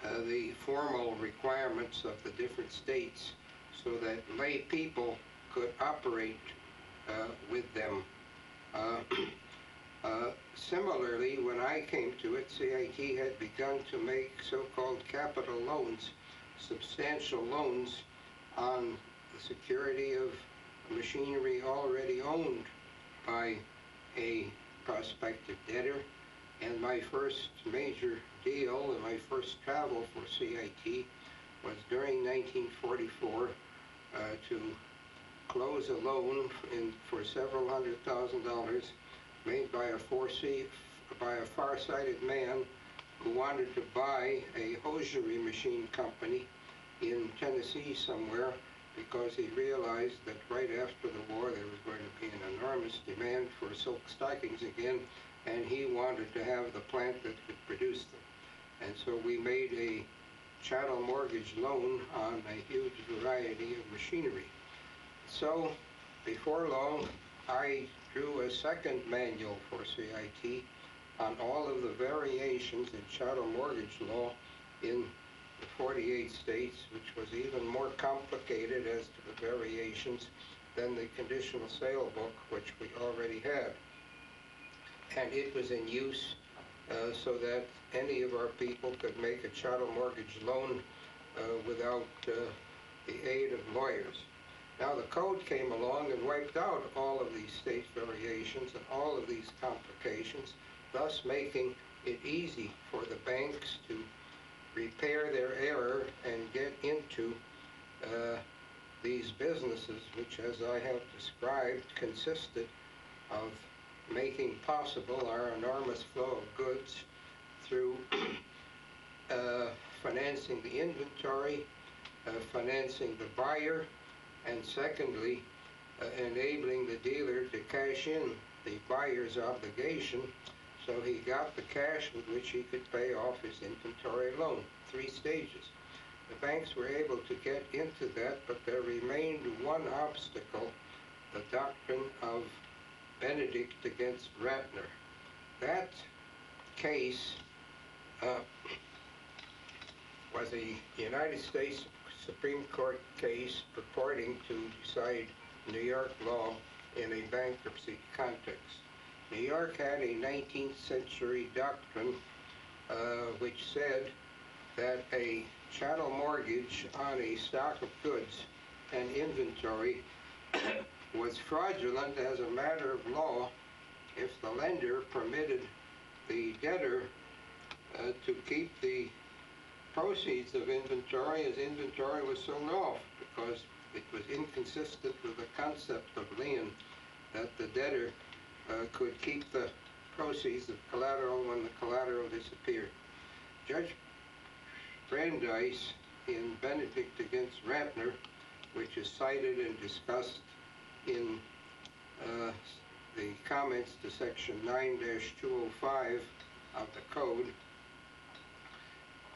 [SPEAKER 2] uh, the formal requirements of the different states so that lay people could operate uh, with them. Uh, uh, Similarly, when I came to it, CIT had begun to make so-called capital loans, substantial loans on the security of machinery already owned by a prospective debtor. And my first major deal and my first travel for CIT was during 1944 uh, to close a loan in, for several hundred thousand dollars made by a by a far-sighted man who wanted to buy a hosiery machine company in Tennessee somewhere because he realized that right after the war there was going to be an enormous demand for silk stockings again and he wanted to have the plant that could produce them. And so we made a chattel mortgage loan on a huge variety of machinery. So before long, I drew a second manual for CIT on all of the variations in chattel mortgage law in the 48 states, which was even more complicated as to the variations than the conditional sale book, which we already had. And it was in use uh, so that any of our people could make a chattel mortgage loan uh, without uh, the aid of lawyers. Now, the code came along and wiped out all of these state variations and all of these complications, thus making it easy for the banks to repair their error and get into uh, these businesses, which, as I have described, consisted of making possible our enormous flow of goods through uh, financing the inventory, uh, financing the buyer, and secondly, uh, enabling the dealer to cash in the buyer's obligation so he got the cash with which he could pay off his inventory loan. Three stages. The banks were able to get into that, but there remained one obstacle, the doctrine of Benedict against Ratner. That case uh, was a United States Supreme Court case purporting to decide New York law in a bankruptcy context. New York had a 19th century doctrine uh, which said that a chattel mortgage on a stock of goods and inventory was fraudulent as a matter of law if the lender permitted the debtor uh, to keep the proceeds of inventory as inventory was sold off because it was inconsistent with the concept of lien that the debtor uh, could keep the proceeds of collateral when the collateral disappeared. Judge Brandeis in Benedict against Ratner, which is cited and discussed in uh, the comments to section 9-205 of the code,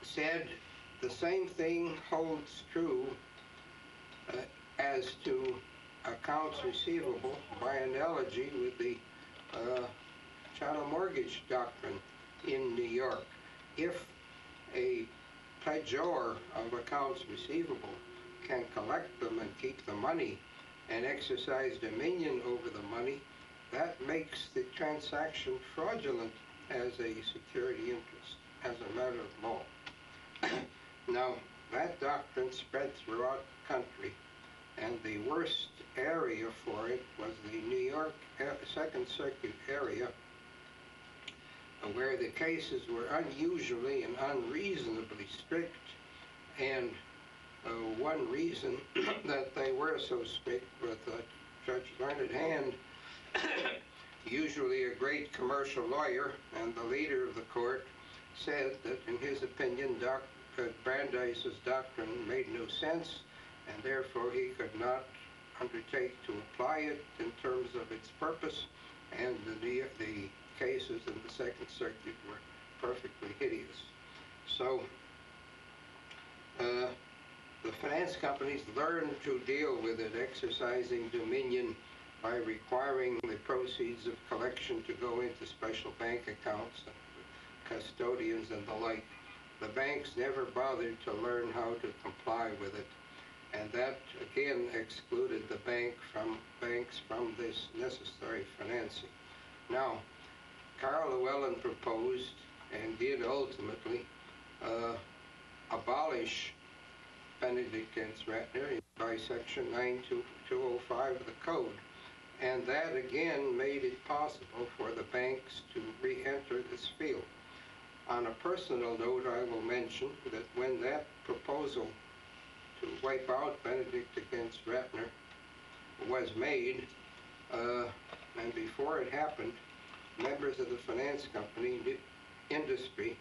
[SPEAKER 2] said the same thing holds true uh, as to accounts receivable by analogy with the uh, chattel mortgage doctrine in New York. If a pledgor of accounts receivable can collect them and keep the money and exercise dominion over the money, that makes the transaction fraudulent as a security interest, as a matter of law. now, that doctrine spread throughout the country, and the worst area for it was the New York uh, Second Circuit area, where the cases were unusually and unreasonably strict, and uh, one reason that they were so strict with uh, Judge Learned Hand, usually a great commercial lawyer and the leader of the court, said that in his opinion Doc, uh, Brandeis's doctrine made no sense and therefore he could not undertake to apply it in terms of its purpose and the, the cases in the Second Circuit were perfectly hideous. So uh, the finance companies learned to deal with it, exercising dominion by requiring the proceeds of collection to go into special bank accounts, custodians and the like. The banks never bothered to learn how to comply with it, and that again excluded the bank from banks from this necessary financing. Now, Karl Llewellyn proposed and did ultimately uh, abolish Benedict Ratner by section 9205 of the code. And that again made it possible for the banks to re-enter this field. On a personal note, I will mention that when that proposal to wipe out Benedict against Ratner was made, uh, and before it happened, members of the finance company industry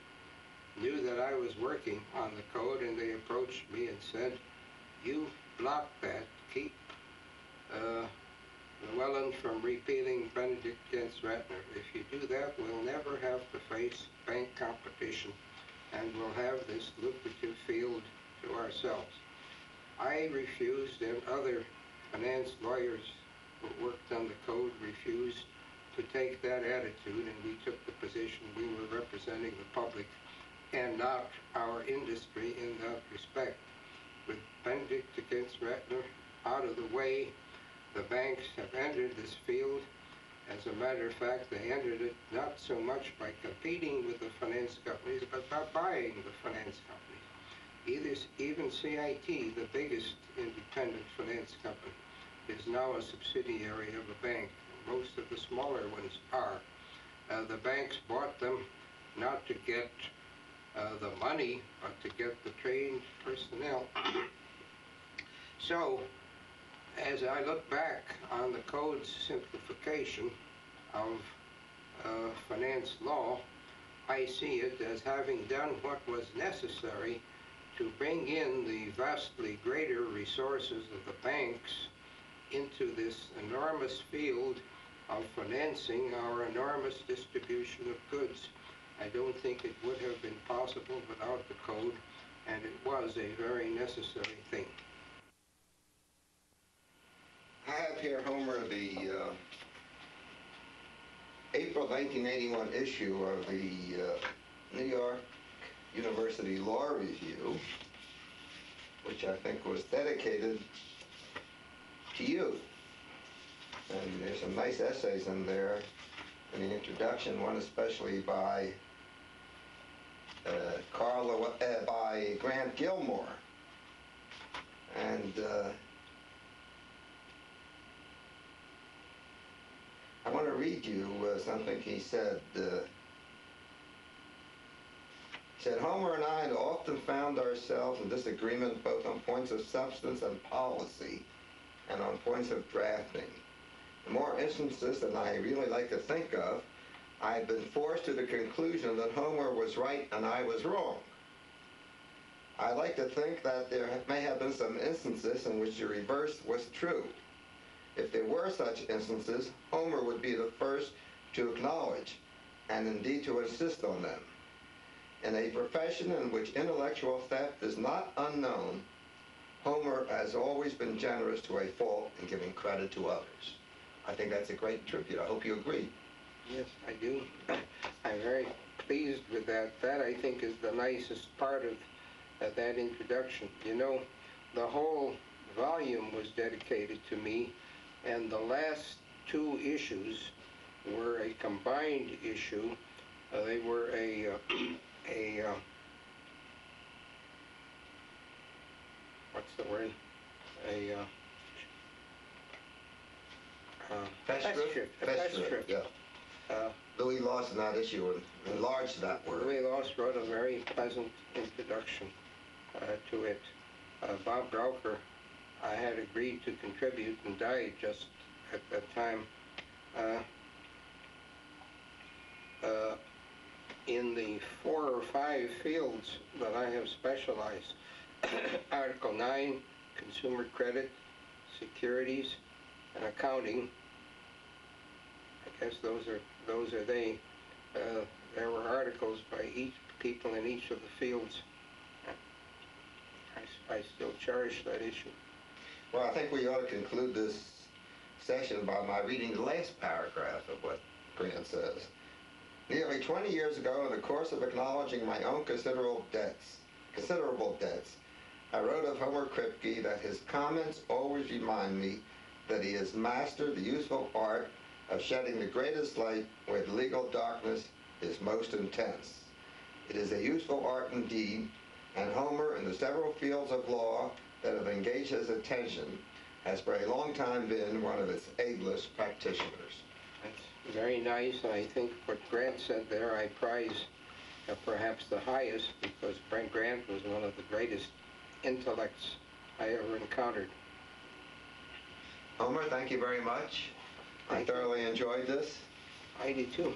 [SPEAKER 2] knew that I was working on the code and they approached me and said, you block that, keep uh, Llewellyn from repealing Benedict against Ratner. If you do that, we'll never have to face bank competition and we'll have this lucrative field to ourselves. I refused and other finance lawyers who worked on the code refused to take that attitude and we took the position we were representing the public and not our industry in that respect. With Benedict against Ratner out of the way, the banks have entered this field. As a matter of fact, they entered it not so much by competing with the finance companies, but by buying the finance companies. Either, even CIT, the biggest independent finance company, is now a subsidiary of a bank. Most of the smaller ones are. Uh, the banks bought them not to get uh, the money, but to get the trained personnel. so, as I look back on the code's simplification of uh, finance law, I see it as having done what was necessary to bring in the vastly greater resources of the banks into this enormous field of financing our enormous distribution of goods. I don't think it would have been possible without the code, and it was a very necessary thing.
[SPEAKER 1] I have here, Homer, the uh, April 1981 issue of the uh, New York University Law Review, which I think was dedicated to you. And there's some nice essays in there in the introduction, one especially by uh, Karl, uh, by Grant Gilmore. And uh, I want to read you uh, something he said. Said, Homer and I had often found ourselves in disagreement both on points of substance and policy and on points of drafting. In more instances than I really like to think of, I have been forced to the conclusion that Homer was right and I was wrong. I like to think that there may have been some instances in which the reverse was true. If there were such instances, Homer would be the first to acknowledge and indeed to insist on them. In a profession in which intellectual theft is not unknown, Homer has always been generous to a fault in giving credit to others. I think that's a great tribute. I hope you agree.
[SPEAKER 2] Yes, I do. I'm very pleased with that. That, I think, is the nicest part of, that introduction. You know, the whole volume was dedicated to me, and the last two issues were a combined issue. Uh, they were a, uh, a, uh, what's the word? A, uh, uh,
[SPEAKER 1] Fest
[SPEAKER 2] fest
[SPEAKER 1] strip?
[SPEAKER 2] strip, a
[SPEAKER 1] Fest
[SPEAKER 2] fest
[SPEAKER 1] strip,
[SPEAKER 2] strip.
[SPEAKER 1] Yeah.
[SPEAKER 2] Uh,
[SPEAKER 1] Louis Lawson, that issue, and enlarged that word.
[SPEAKER 2] Louis Loss wrote a very pleasant introduction uh, to it. Uh, Bob Braucher, I had agreed to contribute and died just at that time. Uh, uh, in the four or five fields that I have specialized, Article 9, consumer credit, securities, and accounting, I guess those are, those are they. Uh, there were articles by each people in each of the fields. I, I still cherish that issue.
[SPEAKER 1] Well, I think we ought to conclude this session by my reading the last paragraph of what Grant says. Nearly 20 years ago, in the course of acknowledging my own considerable debts, considerable debts, I wrote of Homer Kripke that his comments always remind me that he has mastered the useful art of shedding the greatest light where the legal darkness is most intense. It is a useful art indeed, and Homer, in the several fields of law that have engaged his attention, has for a long time been one of its ablest practitioners.
[SPEAKER 2] Very nice, and I think what Grant said there, I prize uh, perhaps the highest, because Brent Grant was one of the greatest intellects I ever encountered.
[SPEAKER 1] Homer, thank you very much. I
[SPEAKER 2] Thank you.
[SPEAKER 1] thoroughly enjoyed this.
[SPEAKER 2] I did too.